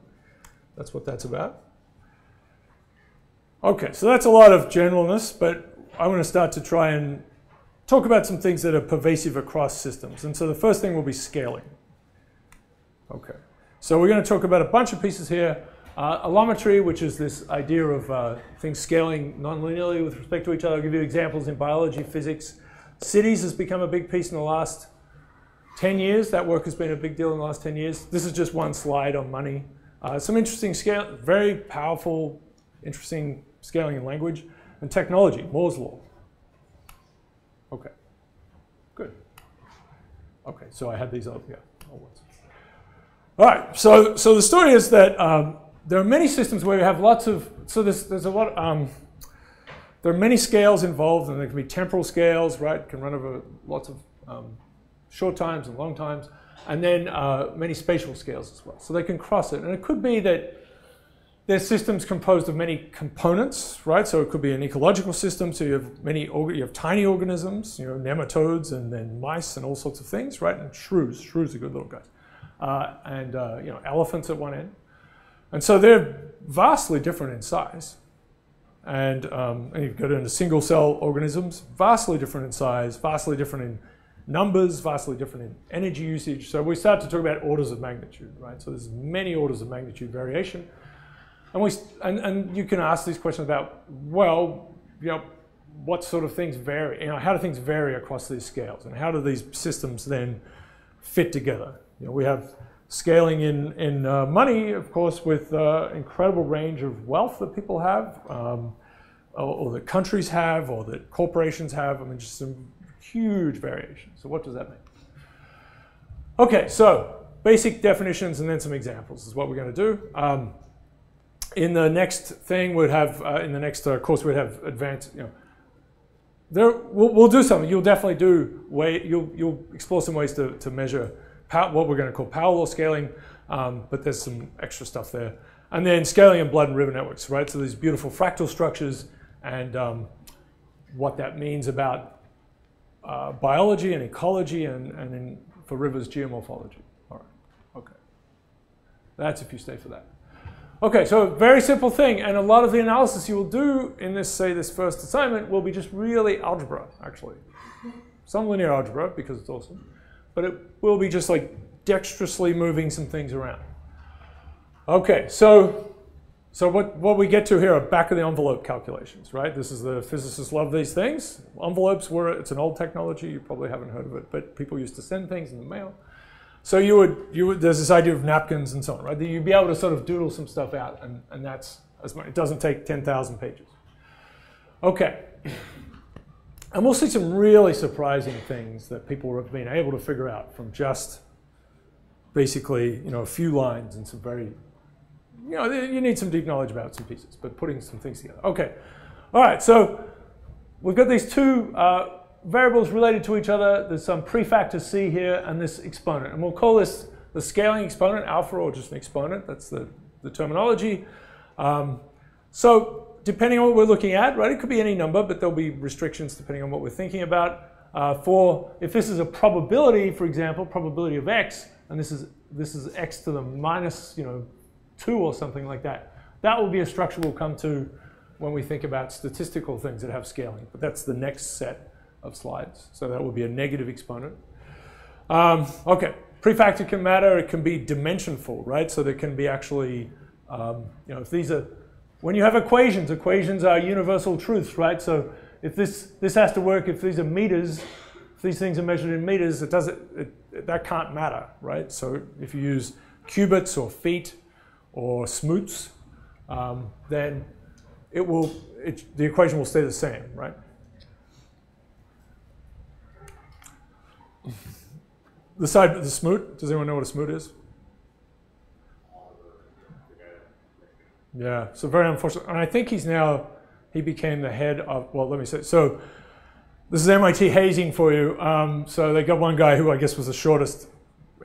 That's what that's about. Okay, so that's a lot of generalness, but I want to start to try and talk about some things that are pervasive across systems. And so the first thing will be scaling. Okay. So we're going to talk about a bunch of pieces here. Uh, allometry, which is this idea of uh, things scaling non-linearly with respect to each other. I'll give you examples in biology, physics. Cities has become a big piece in the last 10 years. That work has been a big deal in the last 10 years. This is just one slide on money. Uh, some interesting scale, very powerful, interesting scaling in language and technology, Moore's law. Okay, good. Okay, so I had these up, yeah. All right, so, so the story is that um, there are many systems where you have lots of, so there's, there's a lot, um, there are many scales involved, and there can be temporal scales, right? Can run over lots of um, short times and long times, and then uh, many spatial scales as well. So they can cross it, and it could be that there's systems composed of many components, right? So it could be an ecological system. So you have many, you have tiny organisms, you know, nematodes and then mice and all sorts of things, right? And shrews, shrews are good little guys, uh, and uh, you know, elephants at one end. And so they're vastly different in size. And, um, and you go into single cell organisms, vastly different in size, vastly different in numbers, vastly different in energy usage. So we start to talk about orders of magnitude, right? So there's many orders of magnitude variation. And, we, and, and you can ask these questions about, well, you know, what sort of things vary? You know, how do things vary across these scales? And how do these systems then fit together? You know, we have scaling in, in uh, money, of course, with uh, incredible range of wealth that people have, um, or, or, that countries have, or that corporations have. I mean, just some huge variation. So what does that mean? Okay, so basic definitions and then some examples is what we're going to do. Um, in the next thing, we'd have, uh, in the next uh, course, we'd have advanced, you know, there, we'll, we'll, do something. You'll definitely do way, you'll, you'll explore some ways to, to measure what we're going to call power law scaling, um, but there's some extra stuff there. And then scaling in blood and river networks, right? So these beautiful fractal structures and um, what that means about uh, biology and ecology and, and in, for rivers, geomorphology. All right, okay. That's if you stay for that. Okay, so very simple thing, and a lot of the analysis you will do in this, say, this first assignment will be just really algebra, actually. Some linear algebra, because it's awesome, but it will be just like dexterously moving some things around. Okay, so, so what, what we get to here are back of the envelope calculations, right? This is the physicists love these things. Envelopes were, it's an old technology, you probably haven't heard of it, but people used to send things in the mail. So you would, you would, there's this idea of napkins and so on, right? You'd be able to sort of doodle some stuff out, and, and that's as much, it doesn't take 10,000 pages. Okay. And we'll see some really surprising things that people have been able to figure out from just basically, you know, a few lines and some very, you know, you need some deep knowledge about some pieces, but putting some things together. Okay. All right, so we've got these two uh, variables related to each other. There's some prefactor c here and this exponent. And we'll call this the scaling exponent, alpha, or just an exponent. That's the, the terminology. Um, so depending on what we're looking at, right, it could be any number, but there'll be restrictions depending on what we're thinking about. Uh, for if this is a probability, for example, probability of x, and this is this is x to the minus, you know, two or something like that. That will be a structure we'll come to when we think about statistical things that have scaling. But that's the next set of slides. So that will be a negative exponent. Um, okay, prefactor can matter. It can be dimensionful, right? So there can be actually, um, you know, if these are, when you have equations, equations are universal truths, right? So if this, this has to work, if these are meters, if these things are measured in meters, it doesn't, it, that can't matter, right? So if you use cubits or feet or smoots, um, then it will, it, the equation will stay the same, right? the side, the smoot. Does anyone know what a smoot is? Yeah, so very unfortunate. And I think he's now, he became the head of, well, let me say, so this is MIT hazing for you. Um, so they got one guy who I guess was the shortest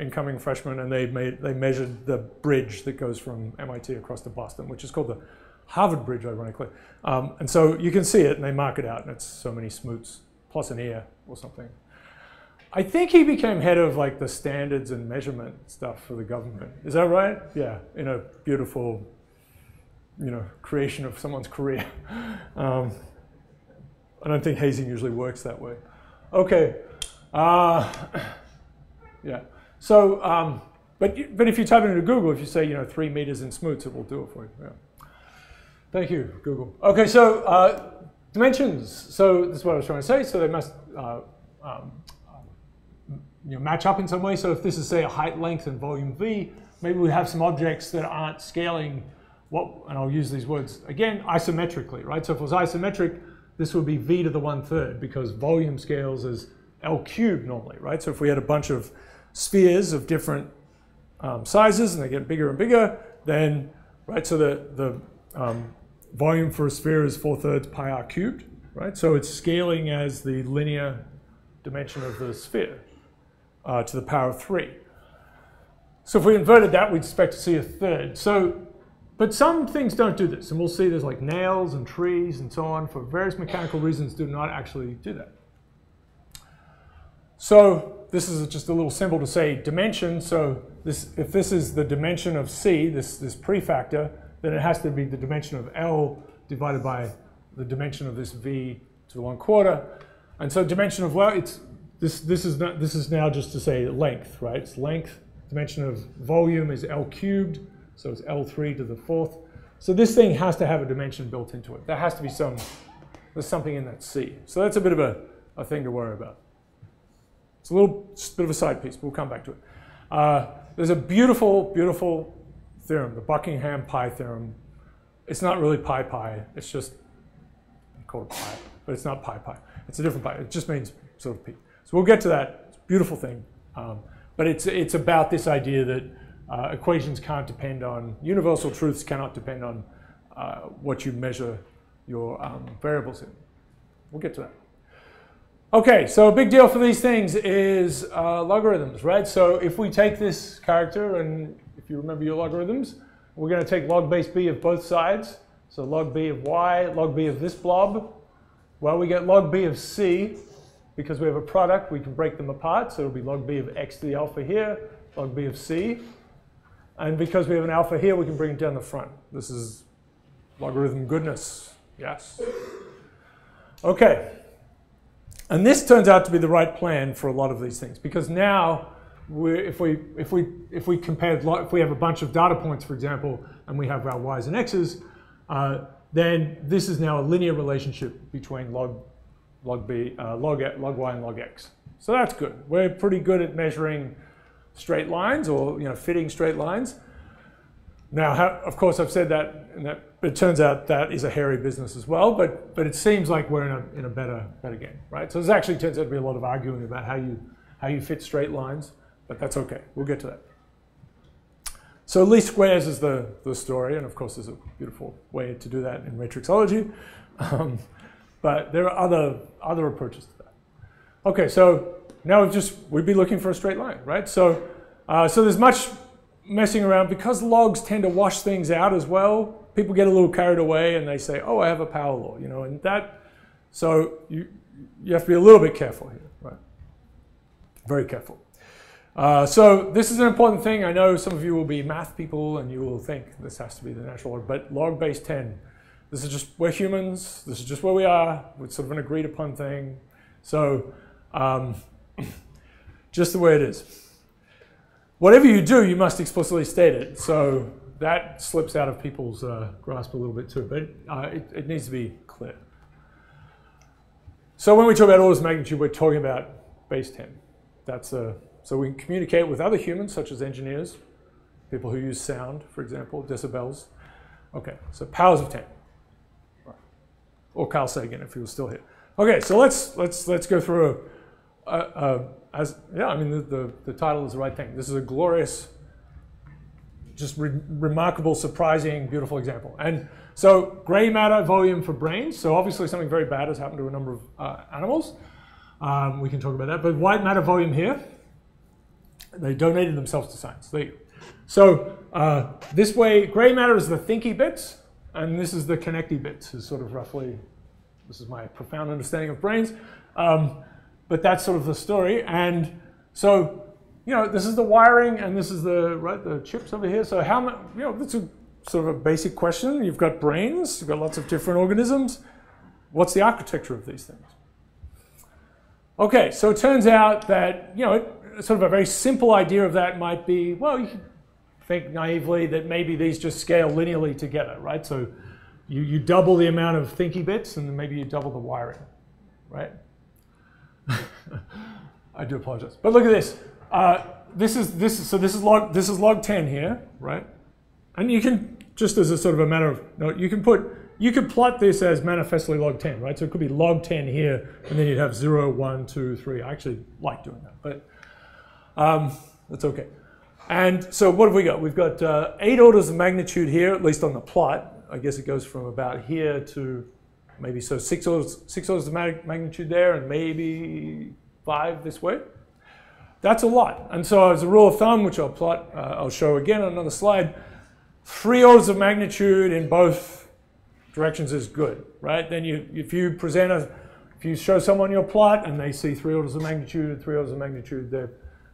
incoming freshman, and they made they measured the bridge that goes from MIT across to Boston, which is called the Harvard Bridge, ironically. Um, and so you can see it, and they mark it out, and it's so many smoots plus an ear or something. I think he became head of like the standards and measurement stuff for the government. Is that right? Yeah, in a beautiful, you know, creation of someone's career. Um, I don't think hazing usually works that way. Okay. Uh, yeah. So um, but, you- but if you type it into Google, if you say, you know, three meters in smoots, it will do it for you. Yeah. Thank you, Google. Okay, so uh, dimensions. So this is what I was trying to say. So they must uh, um, you know, match up in some way. So if this is, say, a height, length, and volume v, maybe we have some objects that aren't scaling what, and I'll use these words again, isometrically, right? So if it was isometric, this would be v to the one third because volume scales as L cubed normally, right? So if we had a bunch of spheres of different um, sizes and they get bigger and bigger, then, right, so the, the um, volume for a sphere is 4 thirds pi r cubed, right? So it's scaling as the linear dimension of the sphere uh, to the power of 3. So if we inverted that, we'd expect to see a third. So, but some things don't do this, and we'll see there's like nails and trees and so on for various mechanical reasons do not actually do that. So this is just a little symbol to say dimension. So this, if this is the dimension of C, this, this prefactor, then it has to be the dimension of L divided by the dimension of this V to the one quarter. And so dimension of, well, it's, this, this, is not, this is now just to say length, right? It's length. Dimension of volume is L cubed, so it's L3 to the fourth. So this thing has to have a dimension built into it. There has to be some, there's something in that C. So that's a bit of a, a thing to worry about. It's a little bit of a side piece, but we'll come back to it. Uh, there's a beautiful, beautiful theorem, the Buckingham pi theorem. It's not really pi pi, it's just called pi, but it's not pi pi. It's a different pi. It just means sort of p. So we'll get to that. It's a beautiful thing. Um, but it's, it's about this idea that uh, equations can't depend on, universal truths cannot depend on uh, what you measure your um, variables in. We'll get to that. Okay, so a big deal for these things is uh, logarithms, right? So if we take this character, and if you remember your logarithms, we're going to take log base b of both sides. So log b of y, log b of this blob. Well, we get log b of c. Because we have a product, we can break them apart. So it'll be log b of x to the alpha here, log b of c. And because we have an alpha here, we can bring it down the front. This is logarithm goodness. Yes. Okay. And this turns out to be the right plan for a lot of these things because now, if we if we if we compare if we have a bunch of data points, for example, and we have our y's and x's, uh, then this is now a linear relationship between log log b uh, log log y and log x. So that's good. We're pretty good at measuring straight lines or you know fitting straight lines. Now, how, of course, I've said that, and that, it turns out that is a hairy business as well. But but it seems like we're in a in a better better game, right? So this actually turns out to be a lot of arguing about how you how you fit straight lines, but that's okay. We'll get to that. So least squares is the the story, and of course, there's a beautiful way to do that in matrixology. Um, but there are other other approaches to that. Okay, so now we've just we'd be looking for a straight line, right? So uh, so there's much messing around because logs tend to wash things out as well. People get a little carried away and they say, "Oh, I have a power law," you know, and that. So you you have to be a little bit careful here, right? Very careful. Uh, so this is an important thing. I know some of you will be math people and you will think this has to be the natural log, but log base 10. This is just we're humans. This is just where we are. It's sort of an agreed upon thing. So um, just the way it is whatever you do, you must explicitly state it. So that slips out of people's uh, grasp a little bit too, but uh, it, it, needs to be clear. So when we talk about orders of magnitude, we're talking about base 10. That's a, so we can communicate with other humans, such as engineers, people who use sound, for example, decibels. Okay, so powers of 10. Or Carl Sagan, if he was still here. Okay, so let's, let's, let's go through a, a as yeah, I mean the, the, the, title is the right thing. This is a glorious, just re remarkable, surprising, beautiful example. And so gray matter volume for brains. So obviously something very bad has happened to a number of uh, animals. Um, we can talk about that. But white matter volume here, they donated themselves to science. So uh, this way, gray matter is the thinky bits, and this is the connecty bits. Is sort of roughly, this is my profound understanding of brains. Um, but that's sort of the story. And so, you know, this is the wiring and this is the, right, the chips over here. So how much, you know, that's a sort of a basic question. You've got brains, you've got lots of different organisms. What's the architecture of these things? Okay, so it turns out that, you know, sort of a very simple idea of that might be, well, you could think naively that maybe these just scale linearly together, right? So you, you double the amount of thinky bits and maybe you double the wiring, right? I do apologize. But look at this. Uh, this is this is, so this is log this is log 10 here, right? And you can just as a sort of a matter of note, you can put you could plot this as manifestly log 10, right? So it could be log 10 here, and then you'd have 0, 1, 2, 3. I actually like doing that, but um, that's okay. And so what have we got? We've got uh, eight orders of magnitude here, at least on the plot. I guess it goes from about here to maybe so six orders, six orders of magnitude there, and maybe five this way. That's a lot. And so as a rule of thumb, which I'll plot, uh, I'll show again on another slide, three orders of magnitude in both directions is good, right? Then you, if you present a, if you show someone your plot and they see three orders of magnitude, three orders of magnitude there,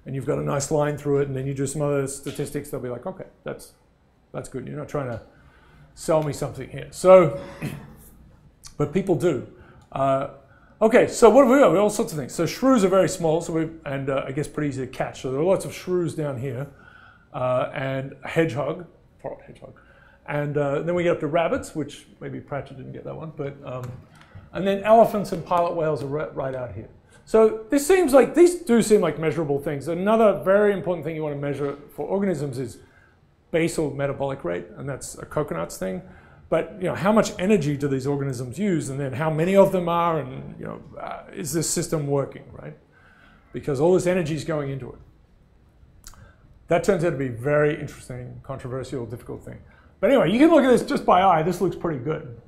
and you've got a nice line through it, and then you do some other statistics, they'll be like, okay, that's, that's good. You're not trying to sell me something here. So, but people do. Uh, okay, so what have we got? All sorts of things. So shrews are very small, so we and uh, I guess pretty easy to catch. So there are lots of shrews down here, uh, and hedgehog, hedgehog. And uh, then we get up to rabbits, which maybe Pratchett didn't get that one, but um, and then elephants and pilot whales are right out here. So this seems like these do seem like measurable things. Another very important thing you want to measure for organisms is basal metabolic rate, and that's a coconuts thing. But you know, how much energy do these organisms use, and then how many of them are, and you know, uh, is this system working, right? Because all this energy is going into it. That turns out to be a very interesting, controversial, difficult thing. But anyway, you can look at this just by eye. This looks pretty good.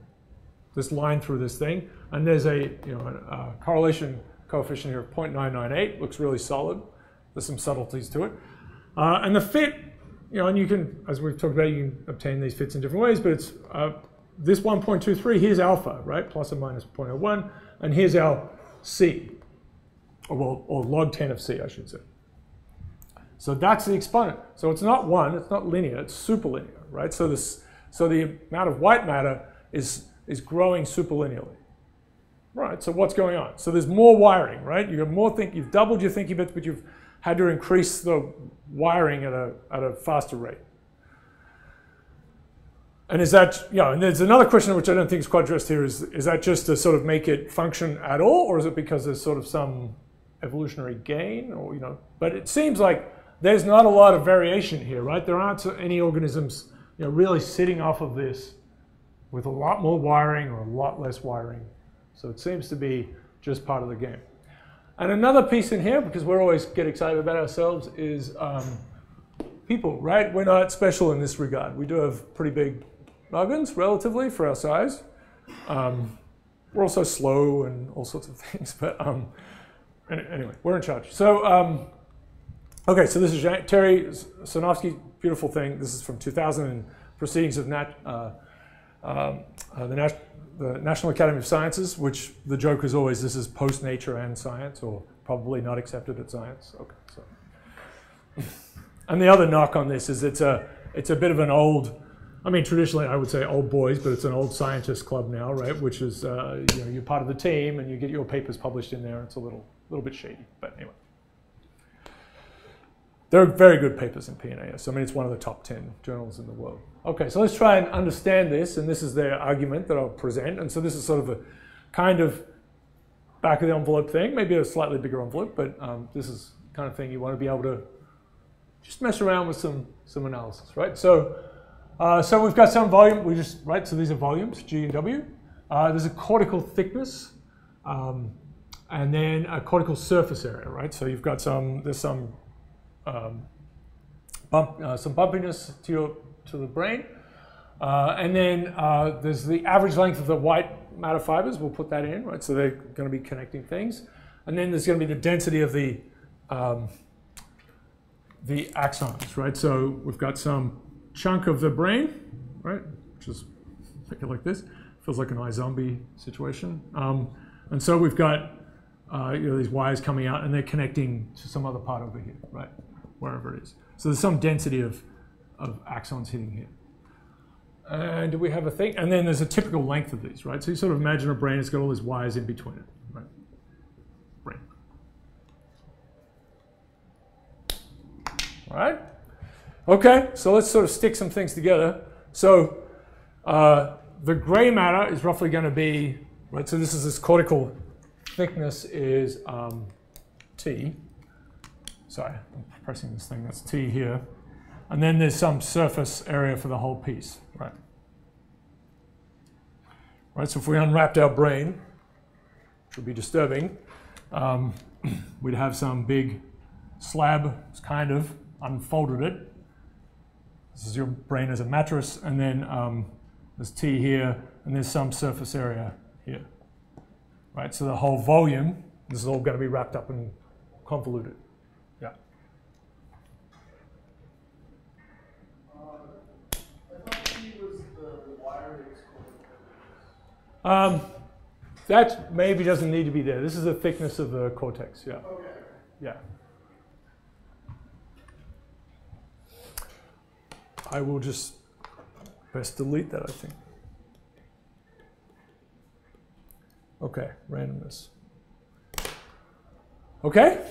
This line through this thing. And there's a, you know, a, correlation coefficient here of 0.998. Looks really solid. There's some subtleties to it. Uh, and the fit, you know, and you can, as we've talked about, you can obtain these fits in different ways, but it's uh, this 1.23, here's alpha, right? Plus or minus 0.01. And here's our C, or, well, or log 10 of C, I should say. So that's the exponent. So it's not one, it's not linear, it's superlinear right? So, this, so the amount of white matter is, is growing superlinearly. Right, so what's going on? So there's more wiring, right? You have more think, you've doubled your thinking bits, but you've had to increase the wiring at a, at a faster rate. And is that, you know, and there's another question which I don't think is quite addressed here is, is that just to sort of make it function at all, or is it because there's sort of some evolutionary gain, or, you know, but it seems like there's not a lot of variation here, right? There aren't any organisms you know, really sitting off of this with a lot more wiring or a lot less wiring. So it seems to be just part of the game. And another piece in here, because we're always get excited about ourselves, is um, people, right? We're not special in this regard. We do have pretty big noggins, relatively, for our size. Um, we're also slow and all sorts of things, but um, anyway, we're in charge. So, um, okay, so this is Terry Sejnowski beautiful thing. This is from 2000 and Proceedings of Nat, uh, um, uh, the, Nat the, National Academy of Sciences, which the joke is always this is post nature and science, or probably not accepted at science. Okay, so. and the other knock on this is it's a, it's a bit of an old, I mean, traditionally I would say old boys, but it's an old scientist club now, right? Which is, uh, you know, you're part of the team and you get your papers published in there. It's a little, little bit shady, but anyway. There are very good papers in PNAS. I mean, it's one of the top 10 journals in the world. Okay, so let's try and understand this, and this is their argument that I'll present. And so this is sort of a kind of back of the envelope thing, maybe a slightly bigger envelope, but um, this is kind of thing you want to be able to just mess around with some, some analysis, right? So, uh, so we've got some volume, we just, right, so these are volumes, G and W. Uh, there's a cortical thickness, um, and then a cortical surface area, right? So you've got some, there's some um, bump, uh, some bumpiness to, your, to the brain. Uh, and then uh, there's the average length of the white matter fibers. We'll put that in, right? So they're going to be connecting things. And then there's going to be the density of the um, the axons, right? So we've got some chunk of the brain, right? Just think it like this. Feels like an iZombie situation. Um, and so we've got uh, you know these wires coming out, and they're connecting to some other part over here, right? Wherever it is. So there's some density of, of axons hitting here. And do we have a thing? And then there's a typical length of these, right? So you sort of imagine a brain, it's got all these wires in between it, right? Brain. All right? Okay, so let's sort of stick some things together. So uh, the gray matter is roughly going to be, right, so this is this cortical thickness is um, T. Sorry, I'm pressing this thing, that's T here. And then there's some surface area for the whole piece, right? Right, so if we unwrapped our brain, which would be disturbing, um, we'd have some big slab, It's kind of, unfolded it. This is your brain as a mattress, and then um, there's T here, and there's some surface area here. Right, so the whole volume, this is all going to be wrapped up and convoluted. Yeah. I thought T was the wire that's cortical. Um, that maybe doesn't need to be there. This is the thickness of the cortex. Yeah. Okay. Yeah. I will just best delete that, I think. Okay, randomness. Okay?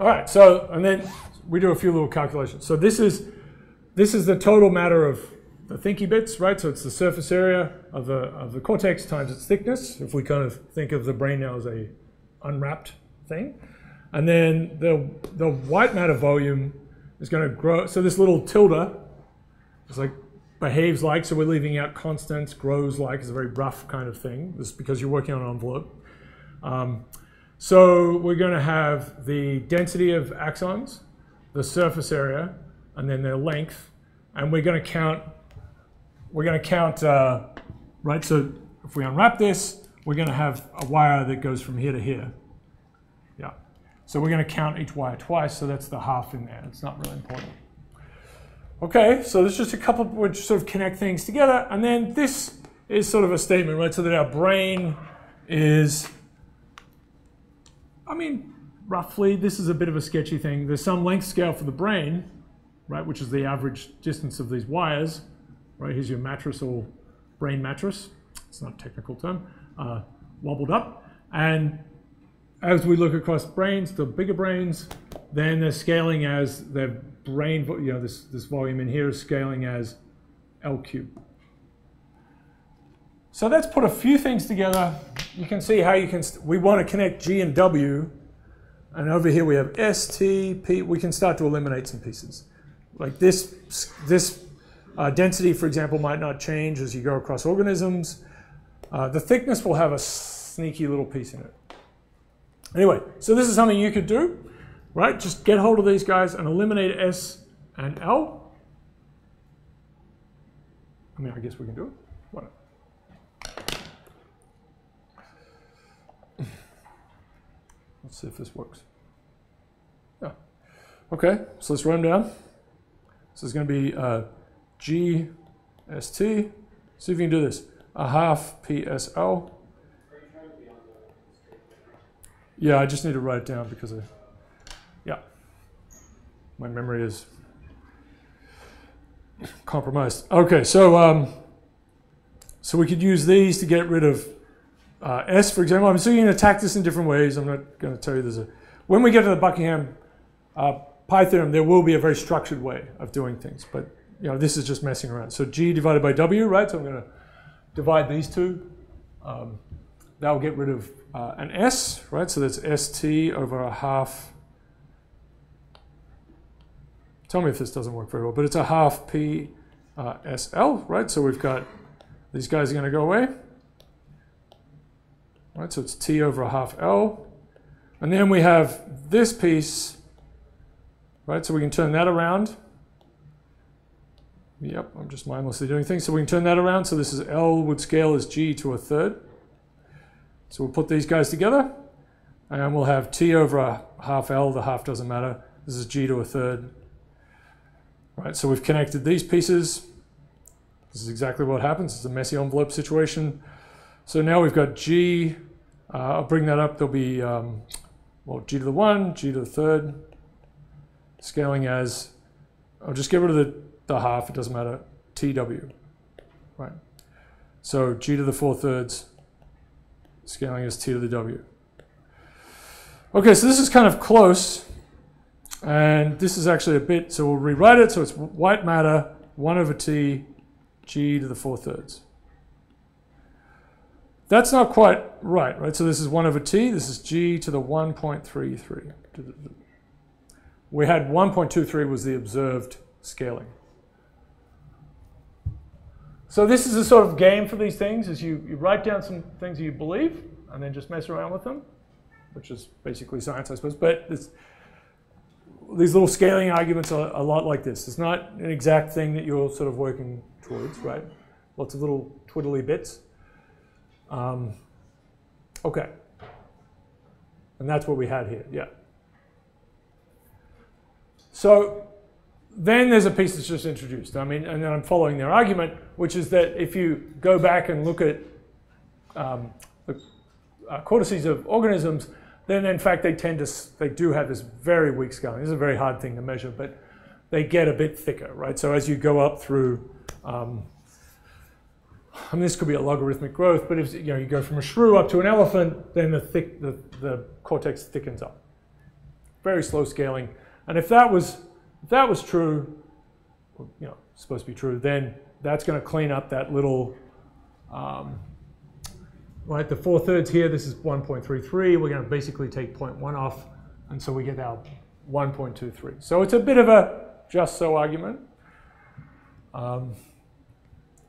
All right, so, and then we do a few little calculations. So this is, this is the total matter of the thinky bits, right? So it's the surface area of the, of the cortex times its thickness, if we kind of think of the brain now as a unwrapped thing. And then the, the white matter volume is going to grow. So this little tilde is like behaves like, so we're leaving out constants, grows like is a very rough kind of thing. This is because you're working on an envelope. Um, so we're going to have the density of axons, the surface area, and then their length, and we're going to count. We're going to count, uh, right? So if we unwrap this, we're going to have a wire that goes from here to here. Yeah. So we're going to count each wire twice, so that's the half in there. It's not really important. Okay, so there's just a couple which sort of connect things together, and then this is sort of a statement, right? So that our brain is, I mean, roughly, this is a bit of a sketchy thing. There's some length scale for the brain, right, which is the average distance of these wires, right? Here's your mattress or brain mattress. It's not a technical term. Uh, wobbled up, and as we look across brains, the bigger brains, then they're scaling as their brain, you know, this, this volume in here is scaling as L cubed. So let's put a few things together. You can see how you can, we want to connect G and W, and over here we have S, T, P. We can start to eliminate some pieces. Like this, this uh, density, for example, might not change as you go across organisms. Uh, the thickness will have a sneaky little piece in it. Anyway, so this is something you could do, right? Just get hold of these guys and eliminate S and L. I mean, I guess we can do it. Why not? Let's see if this works. Yeah. Okay, so let's run down. So it's going to be uh, G S T. See if you can do this. A half P S L. Yeah, I just need to write it down because I, yeah, my memory is compromised. Okay, so um, so we could use these to get rid of uh, S, for example. I'm still going to attack this in different ways. I'm not going to tell you there's a. When we get to the Buckingham uh, pi theorem, there will be a very structured way of doing things, but you know this is just messing around. So G divided by W, right? So I'm going to divide these two. Um, that will get rid of uh, an S, right? So that's ST over a half. Tell me if this doesn't work very well, but it's a half P uh, SL, right? So we've got these guys are going to go away. Right, so it's T over a half L. And then we have this piece, right? So we can turn that around. Yep, I'm just mindlessly doing things. So we can turn that around. So this is L would scale as G to a third. So we'll put these guys together and we'll have T over a half L, the half doesn't matter. This is G to a third. Right, so we've connected these pieces. This is exactly what happens. It's a messy envelope situation. So now we've got G, uh, I'll bring that up. There'll be, um, well, G to the one, G to the third, scaling as, I'll just get rid of the, the half, it doesn't matter, TW, right? So G to the four thirds, scaling is T to the W. Okay, so this is kind of close. And this is actually a bit, so we'll rewrite it. So it's white matter, 1 over t, g to the 4 thirds. That's not quite right, right? So this is 1 over t, this is g to the 1.33. We had 1.23 was the observed scaling. So this is a sort of game for these things, is you, you write down some things you believe and then just mess around with them, which is basically science, I suppose. But these little scaling arguments are a lot like this. It's not an exact thing that you're sort of working towards, right? Lots of little twiddly bits. Um, okay. And that's what we had here, yeah. So then there's a piece that's just introduced. I mean, and then I'm following their argument, which is that if you go back and look at um, the uh, cortices of organisms, then in fact they tend to, they do have this very weak scaling. This is a very hard thing to measure, but they get a bit thicker, right? So as you go up through, um, I mean, this could be a logarithmic growth, but if you know you go from a shrew up to an elephant, then the thick, the, the cortex thickens up. Very slow scaling, and if that was if that was true, you know, supposed to be true, then that's going to clean up that little, um, right, the 4 thirds here, this is 1.33. We're going to basically take 0.1 off, and so we get our 1.23. So it's a bit of a just so argument. Um,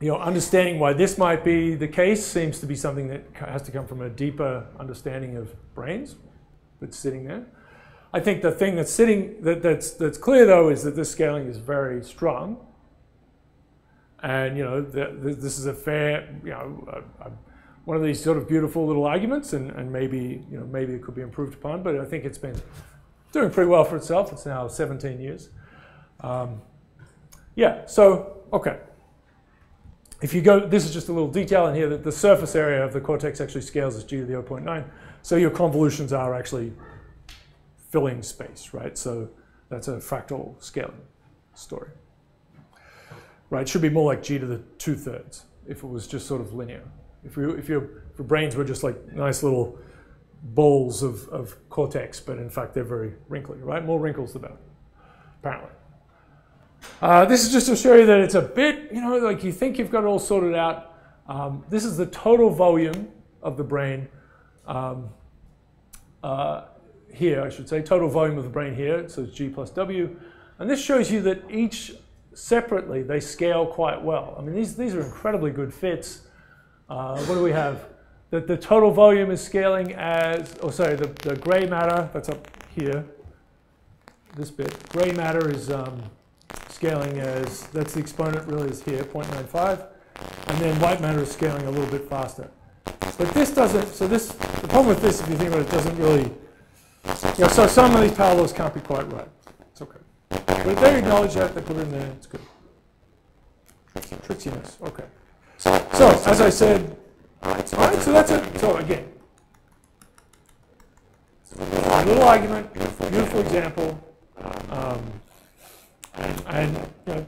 you know, understanding why this might be the case seems to be something that has to come from a deeper understanding of brains that's sitting there. I think the thing that's sitting that, that's that's clear though is that this scaling is very strong, and you know the, the, this is a fair you know a, a, one of these sort of beautiful little arguments, and, and maybe you know maybe it could be improved upon, but I think it's been doing pretty well for itself. It's now 17 years. Um, yeah. So okay. If you go, this is just a little detail in here that the surface area of the cortex actually scales as g to the 0.9. So your convolutions are actually filling space, right? So that's a fractal scaling story. Right, it should be more like g to the two thirds if it was just sort of linear. If, we, if, your, if your brains were just like nice little balls of, of cortex, but in fact they're very wrinkly, right? More wrinkles the better, apparently. Uh, this is just to show you that it's a bit, you know, like you think you've got it all sorted out. Um, this is the total volume of the brain. Um, uh, here, I should say, total volume of the brain here, so it's G plus W. And this shows you that each separately, they scale quite well. I mean, these, these are incredibly good fits. Uh, what do we have? That the total volume is scaling as, oh sorry, the, the gray matter, that's up here, this bit. Gray matter is um, scaling as, that's the exponent really is here, 0.95. And then white matter is scaling a little bit faster. But this doesn't, so this, the problem with this, if you think about it, doesn't really yeah, so some of these parallels can't be quite right. It's okay. But if they acknowledge that, they put it in there, it's good. Tricksiness, okay. So, as I said, all right, so that's it. So again, a little argument, beautiful example, um, and you know,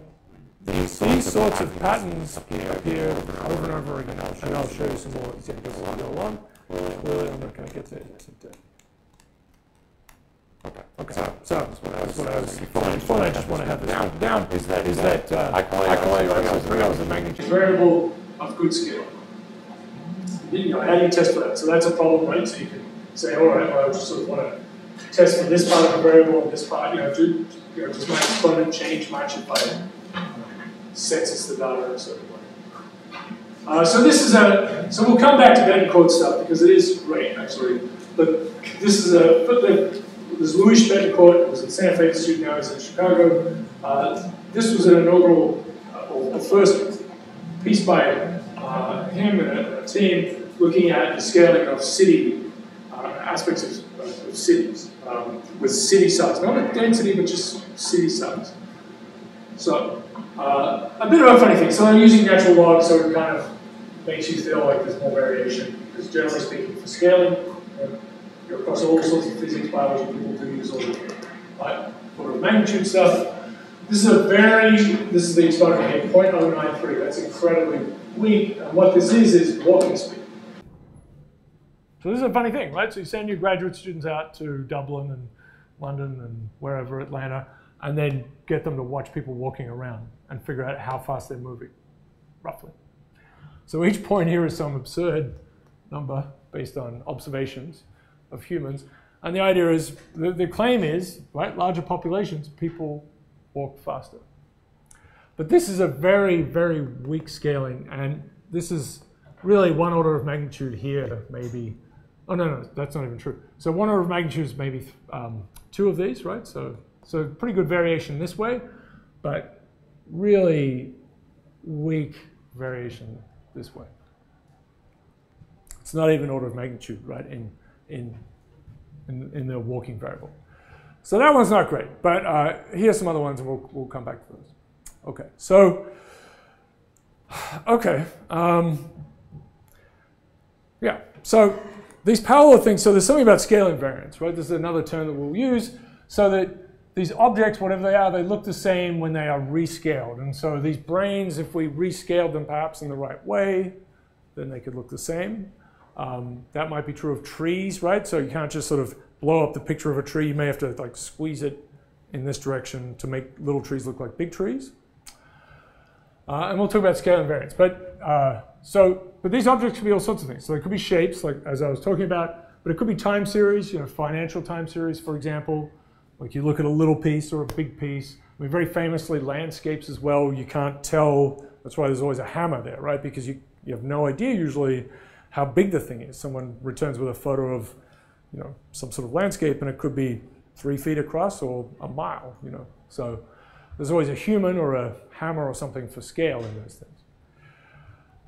these, these sorts of patterns appear over and over again, and I'll show you some more examples as we go along. I'm not going to get to it. Okay. Okay. So, so that's what I was, what I was before, before I just want to have this down. Down is that is that uh, I call it three orders of magnitude variable of good scale. You know, how do you test for that? So that's a problem, right? So you can say, all right, well, I just sort of want to test for this part of the variable and this part. You know, do, you know, does my exponent change much if I census the data in a certain way? Uh, so this is a, so we'll come back to Bettencourt stuff because it is great actually. But this is a, this Louis Bettencourt was at Santa Fe Institute, now he's in Chicago. Uh, this was an inaugural, uh, the first piece by uh, him and a, a, team looking at the scaling of city uh, aspects of, of cities um, with city size, not a density, but just city size. So uh, a bit of a funny thing. So I'm using natural log, so it kind of makes you feel like there's more variation, because generally speaking, for scaling, across all sorts of physics, biology, people do this all the like, order of magnitude stuff. This is a very, this is the exponent here, 0.093. That's incredibly weak. And what this is, is walking speed. So this is a funny thing, right? So you send your graduate students out to Dublin and London and wherever, Atlanta, and then get them to watch people walking around and figure out how fast they're moving, roughly. So each point here is some absurd number based on observations of humans. And the idea is, the, the claim is, right, larger populations, people walk faster. But this is a very, very weak scaling, and this is really one order of magnitude here, maybe. Oh, no, no, that's not even true. So one order of magnitude is maybe um, two of these, right? So, so pretty good variation this way, but really weak variation this way. It's not even order of magnitude, right, in, in, in, in the walking variable. So that one's not great, but uh, here's some other ones, and we'll, we'll come back to those. Okay, so, okay. Um, yeah, so these power-law things, so there's something about scale invariance, right? This is another term that we'll use so that these objects, whatever they are, they look the same when they are rescaled. And so these brains, if we rescaled them perhaps in the right way, then they could look the same. Um, that might be true of trees, right? So you can't just sort of blow up the picture of a tree. You may have to like squeeze it in this direction to make little trees look like big trees. Uh, and we'll talk about scale invariance. But uh, so, but these objects could be all sorts of things. So they could be shapes, like as I was talking about, but it could be time series, you know, financial time series, for example. Like you look at a little piece or a big piece. I mean, very famously, landscapes as well. You can't tell. That's why there's always a hammer there, right? Because you, you have no idea usually how big the thing is. Someone returns with a photo of, you know, some sort of landscape, and it could be three feet across or a mile, you know. So there's always a human or a hammer or something for scale in those things.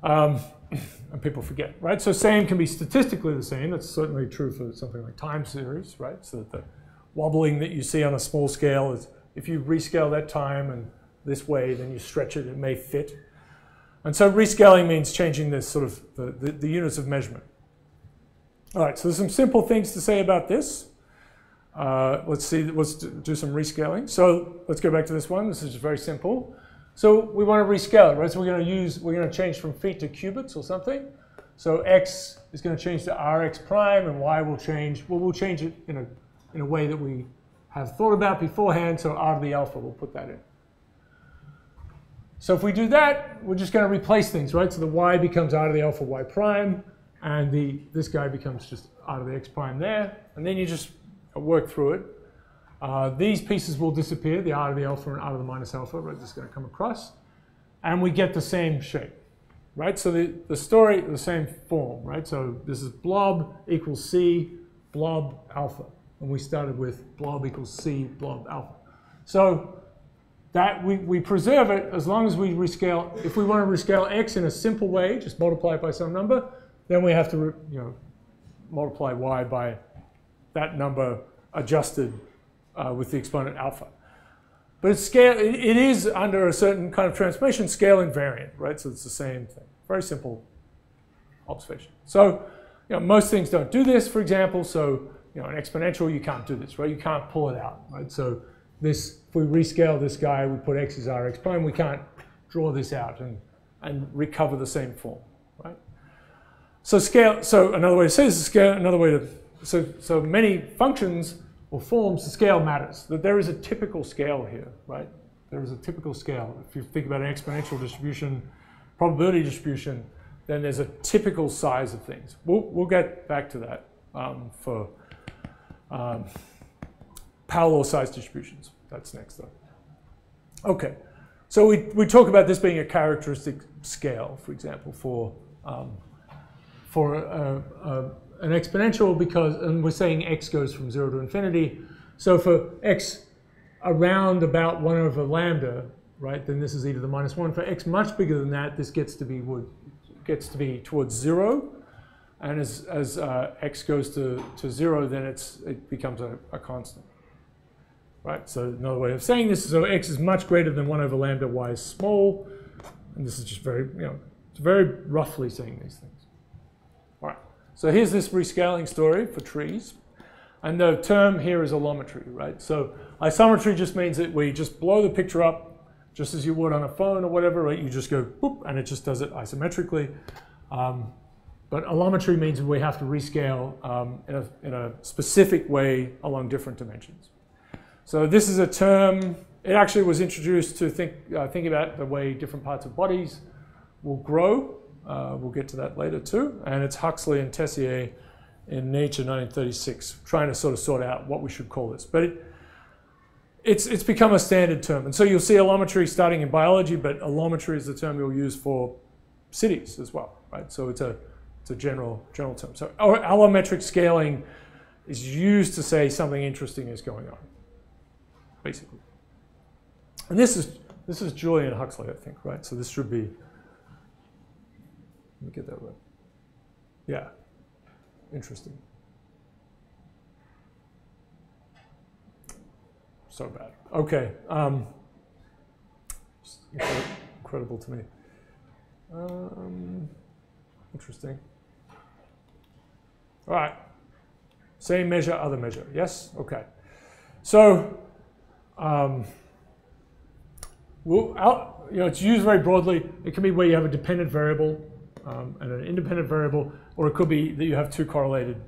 Um, and people forget, right? So same can be statistically the same. That's certainly true for something like time series, right? So that the wobbling that you see on a small scale is if you rescale that time and this way, then you stretch it, it may fit. And so rescaling means changing this sort of the, the, the units of measurement. All right, so there's some simple things to say about this. Uh, let's see, let's do some rescaling. So let's go back to this one. This is very simple. So we want to rescale it, right? So we're going to use, we're going to change from feet to cubits or something. So x is going to change to rx prime, and y will change. Well, we'll change it in a in a way that we have thought about beforehand. So r to the alpha, we'll put that in. So if we do that, we're just going to replace things, right? So the y becomes r of the alpha y prime, and the this guy becomes just r of the x prime there, and then you just work through it. Uh, these pieces will disappear, the r to the alpha and r to the minus alpha, right? This is going to come across, and we get the same shape, right? So the, the story, the same form, right? So this is blob equals c, blob alpha, and we started with blob equals c, blob alpha. So that we, we preserve it as long as we rescale. If we want to rescale x in a simple way, just multiply it by some number, then we have to you know multiply y by that number adjusted uh, with the exponent alpha. But it's scale, it, it is under a certain kind of transformation scale invariant, right? So it's the same thing. Very simple observation. So you know, most things don't do this, for example. So you know, an exponential, you can't do this, right? You can't pull it out, right? So this, if we rescale this guy, we put x as rx prime, we can't draw this out and, and recover the same form, right? So scale, so another way to say this is scale, another way to, so, so many functions or forms, the scale matters. That there is a typical scale here, right? There is a typical scale. If you think about an exponential distribution, probability distribution, then there's a typical size of things. We'll, we'll get back to that um, for um, power-law size distributions. That's next though. Okay, so we, we talk about this being a characteristic scale, for example, for, um, for a, a an exponential because, and we're saying x goes from 0 to infinity. So for x around about 1 over lambda, right, then this is e to the minus 1. For x much bigger than that, this gets to be, would, gets to be towards 0. And as, as uh, x goes to, to 0, then it's, it becomes a, a constant. Right, so another way of saying this is so x is much greater than 1 over lambda, y is small. And this is just very, you know, it's very roughly saying these things. All right, So here's this rescaling story for trees. And the term here is allometry, right? So isometry just means that we just blow the picture up just as you would on a phone or whatever, right? You just go boop, and it just does it isometrically. Um, but allometry means we have to rescale um, in, a, in a specific way along different dimensions. So this is a term, it actually was introduced to think, uh, think about the way different parts of bodies will grow. Uh, we'll get to that later too. And it's Huxley and Teissier in Nature 1936, trying to sort of sort out what we should call this. But it, it's, it's become a standard term. And so you'll see allometry starting in biology, but allometry is the term you'll use for cities as well, right? So it's a, it's a general, general term. So allometric scaling is used to say something interesting is going on, basically. And this is, this is Julian Huxley, I think, right? So this should be, let me get that right. Yeah, interesting. so bad. Okay. Um, incredible to me. Um, interesting. All right. Same measure, other measure. Yes? Okay. So, um, we'll, out, you know, it's used very broadly. It can be where you have a dependent variable um, and an independent variable, or it could be that you have two correlated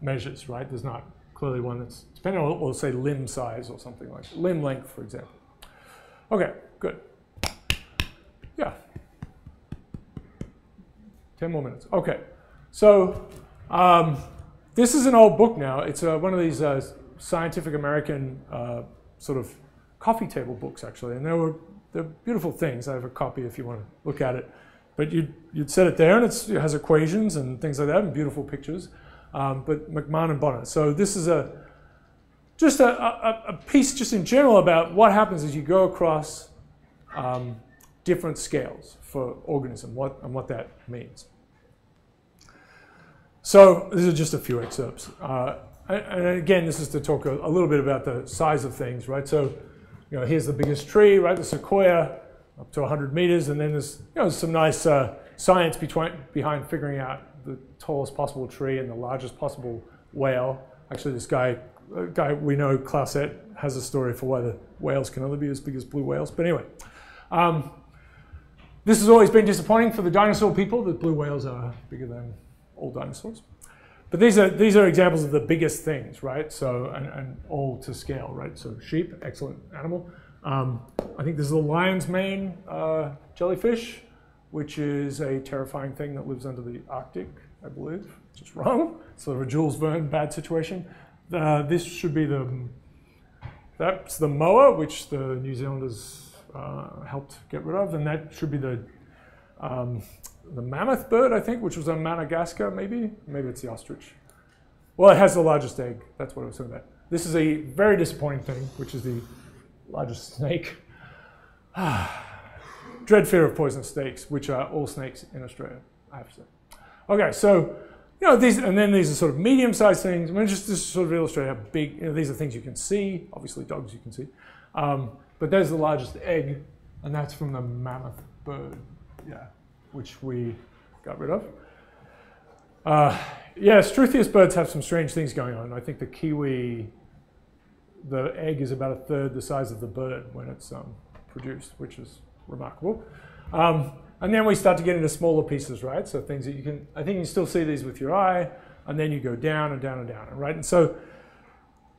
measures, right? There's not clearly one that's depending on, we'll say limb size or something like that. limb length, for example. Okay, good. Yeah. 10 more minutes. Okay, so um, this is an old book now. It's uh, one of these uh, Scientific American uh, sort of coffee table books, actually, and they were they're beautiful things. I have a copy if you want to look at it. But you'd, you'd set it there, and it has equations and things like that, and beautiful pictures um, but McMahon and Bonner. So this is a just a, a, a, piece just in general about what happens as you go across um, different scales for organism what, and what that means. So these are just a few excerpts. Uh, and again, this is to talk a, a, little bit about the size of things, right? So, you know, here's the biggest tree, right? The sequoia, up to 100 meters, and then there's, you know, some nice uh, science between, behind figuring out the tallest possible tree and the largest possible whale. Actually, this guy, guy we know, Clauset, has a story for why the whales can only be as big as blue whales. But anyway, um, this has always been disappointing for the dinosaur people that blue whales are bigger than all dinosaurs. But these are these are examples of the biggest things, right? So and, and all to scale, right? So sheep, excellent animal. Um, I think this is a lion's mane uh, jellyfish which is a terrifying thing that lives under the Arctic, I believe. Just wrong. Sort of a Jules Verne bad situation. Uh, this should be the, that's the moa, which the New Zealanders uh, helped get rid of, and that should be the, um, the mammoth bird, I think, which was on Madagascar, maybe? Maybe it's the ostrich. Well, it has the largest egg. That's what I was talking about. This is a very disappointing thing, which is the largest snake. dread fear of poisonous snakes, which are all snakes in Australia, I have to say. Okay, so, you know, these, and then these are sort of medium-sized things. I mean, just to sort of illustrate how big, you know, these are things you can see. Obviously, dogs you can see. Um, but there's the largest egg, and that's from the mammoth bird, yeah, which we got rid of. Uh, yeah, Struthious birds have some strange things going on. I think the kiwi, the egg is about a third the size of the bird when it's um, produced, which is remarkable. Um, and then we start to get into smaller pieces, right? So things that you can, I think you still see these with your eye, and then you go down and down and down, right? And so, you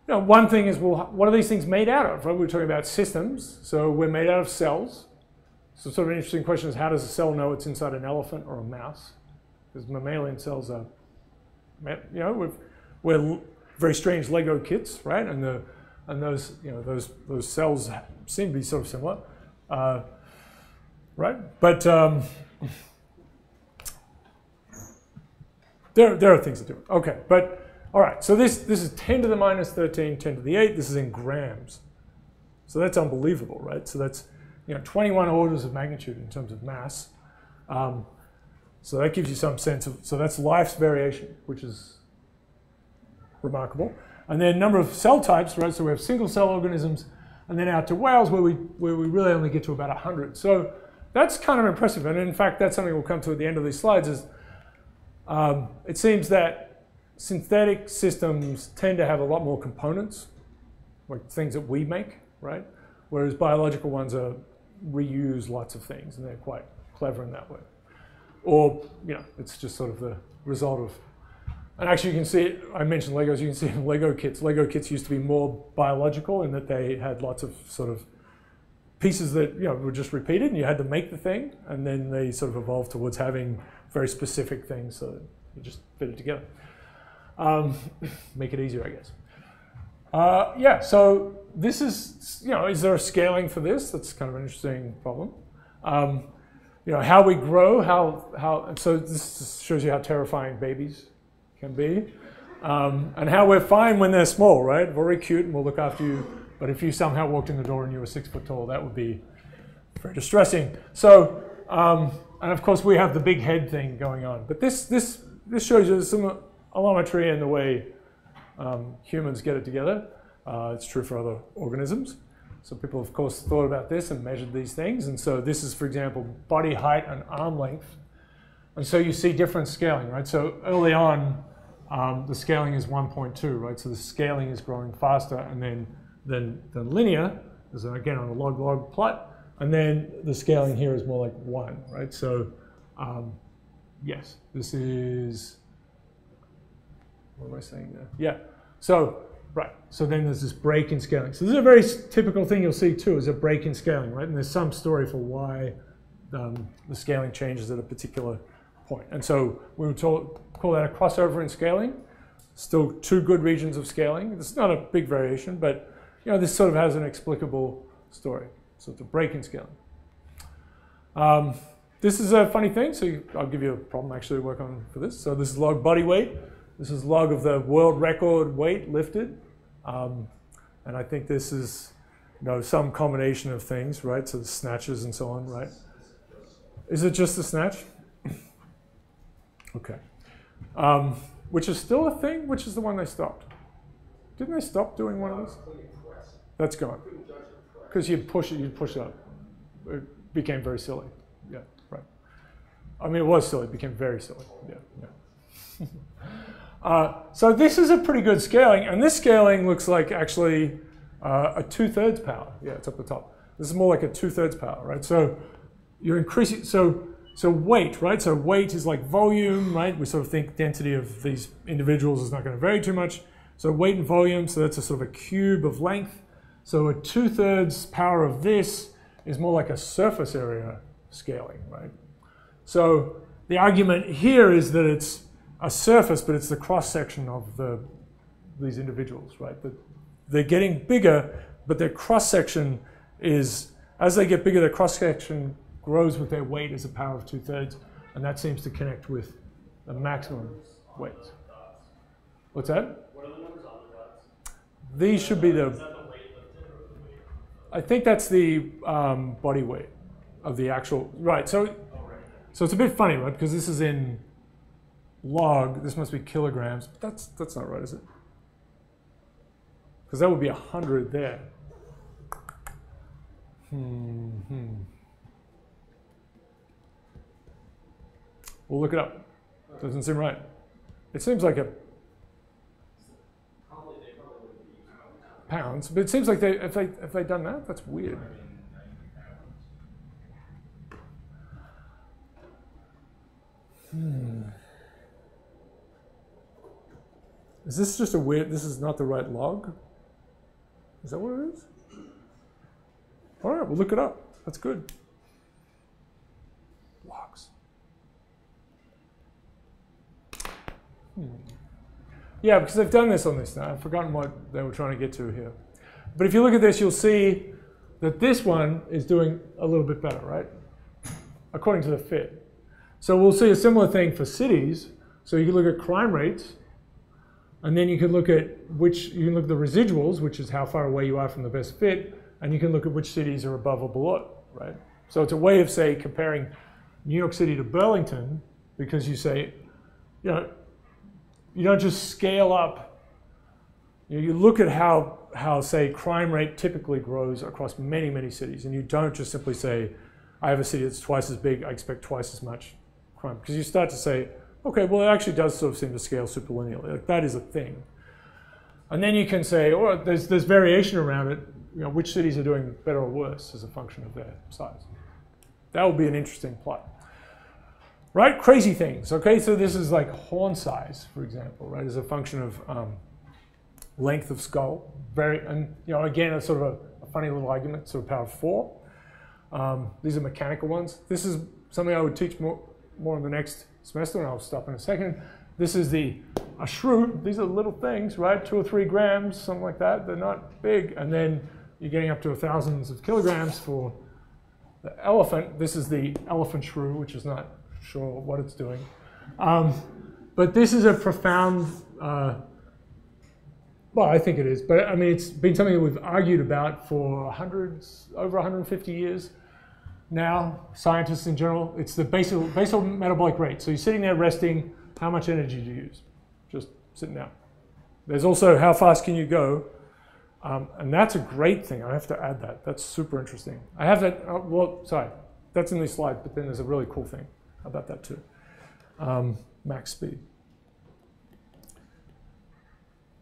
know, one thing is, well, what are these things made out of? Right? We are talking about systems, so we're made out of cells. So sort of an interesting question is, how does a cell know it's inside an elephant or a mouse? Because mammalian cells are, you know, we've, we're very strange Lego kits, right? And the and those, you know, those those cells seem to be sort of similar. Uh, right? But um, there, there are things to do. Okay, but all right, so this, this is 10 to the minus 13, 10 to the 8. This is in grams. So that's unbelievable, right? So that's you know 21 orders of magnitude in terms of mass. Um, so that gives you some sense of, so that's life's variation, which is remarkable. And then number of cell types, right? So we have single cell organisms, and then out to whales where we, where we really only get to about 100. So that's kind of impressive. And in fact, that's something we'll come to at the end of these slides is um, it seems that synthetic systems tend to have a lot more components, like things that we make, right? Whereas biological ones are reuse lots of things and they're quite clever in that way. Or, you know, it's just sort of the result of and actually, you can see. I mentioned Legos. You can see in Lego kits. Lego kits used to be more biological in that they had lots of sort of pieces that you know were just repeated, and you had to make the thing, and then they sort of evolved towards having very specific things, so you just fit it together. Um, make it easier, I guess. Uh, yeah. So this is you know, is there a scaling for this? That's kind of an interesting problem. Um, you know how we grow, how how. So this shows you how terrifying babies can be. Um, and how we're fine when they're small, right? Very cute and we'll look after you. But if you somehow walked in the door and you were six foot tall, that would be very distressing. So, um, and of course, we have the big head thing going on. But this, this, this shows you some allometry in the way um, humans get it together. Uh, it's true for other organisms. So people, of course, thought about this and measured these things. And so this is, for example, body height and arm length. And so you see different scaling, right? So early on, um, the scaling is 1.2, right? So the scaling is growing faster and then than, than linear, is again on a log-log plot, and then the scaling here is more like one, right? So um, yes, this is, what am I saying there? Yeah, so, right, so then there's this break in scaling. So this is a very typical thing you'll see too, is a break in scaling, right? And there's some story for why um, the scaling changes at a particular point. And so we would call that a crossover in scaling. Still two good regions of scaling. It's not a big variation, but you know, this sort of has an explicable story. So it's a break in scaling. Um, this is a funny thing, so you, I'll give you a problem actually to work on for this. So this is log body weight. This is log of the world record weight lifted. Um, and I think this is you know, some combination of things, right? So the snatches and so on, right? Is it just the snatch? Okay. Um, which is still a thing? Which is the one they stopped? Didn't they stop doing one of those? That's gone. Because you'd push it, you'd push it up. It became very silly. Yeah, right. I mean, it was silly, it became very silly. Yeah, yeah. uh, so this is a pretty good scaling, and this scaling looks like actually uh, a two-thirds power. Yeah, it's up the top. This is more like a two-thirds power, right? So you're increasing, so so weight, right? So weight is like volume, right? We sort of think density of these individuals is not going to vary too much. So weight and volume, so that's a sort of a cube of length. So a two-thirds power of this is more like a surface area scaling, right? So the argument here is that it's a surface, but it's the cross-section of the, these individuals, right? That they're getting bigger, but their cross-section is, as they get bigger, their cross-section grows with their weight as a power of two thirds, and that seems to connect with the maximum weight. What's that? What are the numbers on the dots? These should be Is the, that the weight lifted or the weight? I think that's the um, body weight of the actual, right. So, so it's a bit funny, right? Because this is in log, this must be kilograms, that's, that's not right, is it? Because that would be 100 there. Hmm. hmm. We'll look it up. Doesn't seem right. It seems like a pounds, but it seems like they if they if they done that, that's weird. Hmm. Is this just a weird? This is not the right log. Is that what it is? All right, we'll look it up. That's good. Logs. Hmm. Yeah, because they've done this on this now. I've forgotten what they were trying to get to here. But if you look at this, you'll see that this one is doing a little bit better, right? According to the fit. So we'll see a similar thing for cities. So you can look at crime rates, and then you can look at which, you can look at the residuals, which is how far away you are from the best fit, and you can look at which cities are above or below, right? So it's a way of, say, comparing New York City to Burlington, because you say, you know, you don't just scale up. You, know, you look at how, how, say, crime rate typically grows across many, many cities, and you don't just simply say, I have a city that's twice as big, I expect twice as much crime. Because you start to say, okay, well, it actually does sort of seem to scale superlinearly. Like, that is a thing. And then you can say, oh, there's, there's variation around it, you know, which cities are doing better or worse as a function of their size. That would be an interesting plot. right? Crazy things. Okay, so this is like horn size, for example, right? As a function of um, length of skull. Very, and you know, again, it's sort of a, a funny little argument, sort of power of four. Um, these are mechanical ones. This is something I would teach more, more in the next semester, and I'll stop in a second. This is the a shrew. These are little things, right? Two or three grams, something like that. They're not big. And then you're getting up to thousands of kilograms for the elephant. This is the elephant shrew, which is not sure what it's doing. Um, but this is a profound, uh, well, I think it is, but I mean, it's been something that we've argued about for hundreds, over 150 years now, scientists in general. It's the basal, basal metabolic rate. So you're sitting there resting, how much energy do you use? Just sitting down. There's also how fast can you go? Um, and that's a great thing. I have to add that. That's super interesting. I have that, uh, well, sorry, that's in these slides, but then there's a really cool thing about that too. Um, max speed.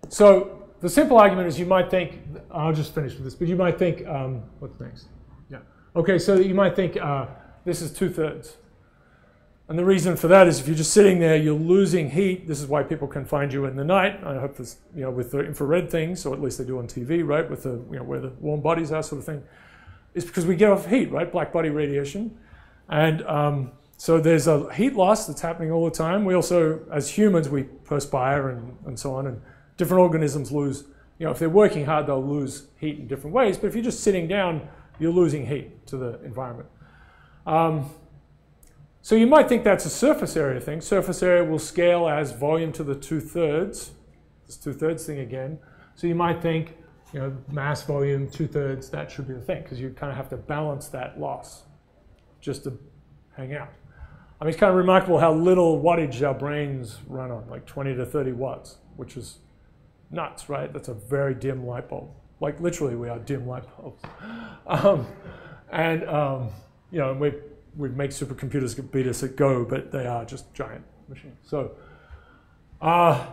So the simple argument is you might think, I'll just finish with this, but you might think, um, what's next? Okay, so you might think uh, this is two thirds. And the reason for that is if you're just sitting there, you're losing heat. This is why people can find you in the night. I hope this, you know, with the infrared things, or at least they do on TV, right? With the, you know, where the warm bodies are, sort of thing. It's because we get off heat, right? Black body radiation. And um, so there's a heat loss that's happening all the time. We also, as humans, we perspire and, and so on. And different organisms lose, you know, if they're working hard, they'll lose heat in different ways. But if you're just sitting down, you're losing heat to the environment. Um, so you might think that's a surface area thing. Surface area will scale as volume to the two-thirds. This two-thirds thing again. So you might think, you know, mass volume, two-thirds, that should be the thing, because you kind of have to balance that loss just to hang out. I mean, it's kind of remarkable how little wattage our brains run on, like 20 to 30 watts, which is nuts, right? That's a very dim light bulb. Like literally, we are dim light bulbs. Um, and, um, you know, we we make supercomputers beat us at Go, but they are just giant machines. So, uh,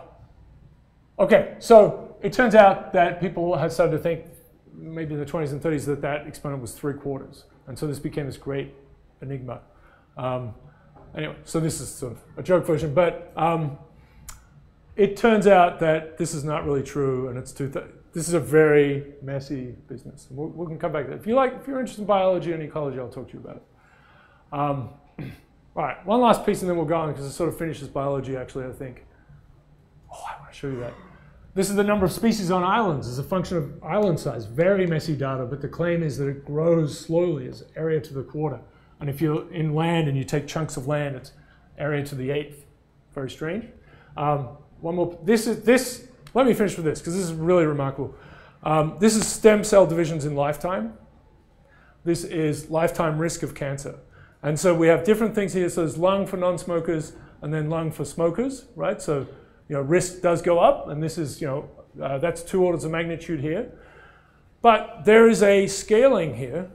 okay, so it turns out that people had started to think, maybe in the 20s and 30s, that that exponent was three quarters. And so this became this great enigma. Um, anyway, so this is sort of a joke version, but um, it turns out that this is not really true, and it's two. Th this is a very messy business. We can come back to that. If you like, if you're interested in biology and ecology, I'll talk to you about it. Um, all right, one last piece and then we'll go on because it sort of finishes biology actually, I think. Oh, I want to show you that. This is the number of species on islands as a function of island size. Very messy data, but the claim is that it grows slowly as area to the quarter. And if you're in land and you take chunks of land, it's area to the eighth. Very strange. Um, one more. This is this. Let me finish with this because this is really remarkable. Um, this is stem cell divisions in lifetime. This is lifetime risk of cancer. And so we have different things here. So there's lung for non-smokers and then lung for smokers, right? So, you know, risk does go up and this is, you know, uh, that's two orders of magnitude here. But there is a scaling here,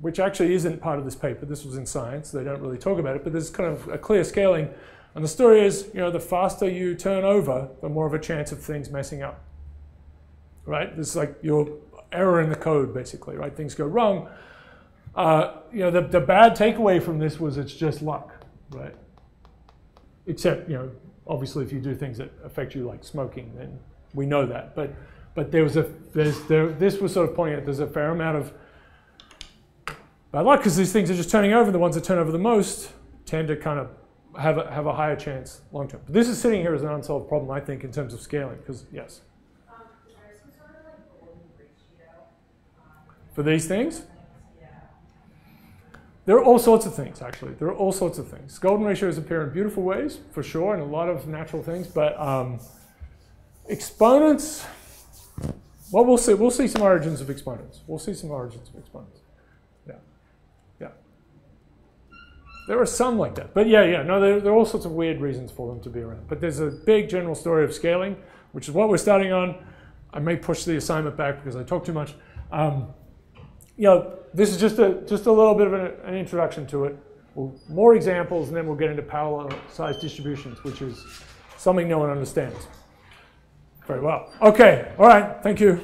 which actually isn't part of this paper. This was in science. They don't really talk about it, but there's kind of a clear scaling. And the story is, you know, the faster you turn over, the more of a chance of things messing up, right? Is like your error in the code, basically, right? Things go wrong. Uh, you know, the, the bad takeaway from this was it's just luck, right? Except, you know, obviously if you do things that affect you like smoking, then we know that. But, but there was a, there's, there, this was sort of pointing out there's a fair amount of bad luck because these things are just turning over. The ones that turn over the most tend to kind of have a, have a higher chance long term. But this is sitting here as an unsolved problem, I think, in terms of scaling, because yes. Um, For these things? There are all sorts of things, actually. There are all sorts of things. Golden ratios appear in beautiful ways, for sure, and a lot of natural things, but um, exponents, well, we'll see. We'll see some origins of exponents. We'll see some origins of exponents. Yeah, yeah. There are some like that, but yeah, yeah. No, there, there are all sorts of weird reasons for them to be around. But there's a big general story of scaling, which is what we're starting on. I may push the assignment back because I talk too much. Um, you know, this is just a, just a little bit of an, an introduction to it. We'll, more examples, and then we'll get into power-law size distributions, which is something no one understands very well. Okay, all right, thank you.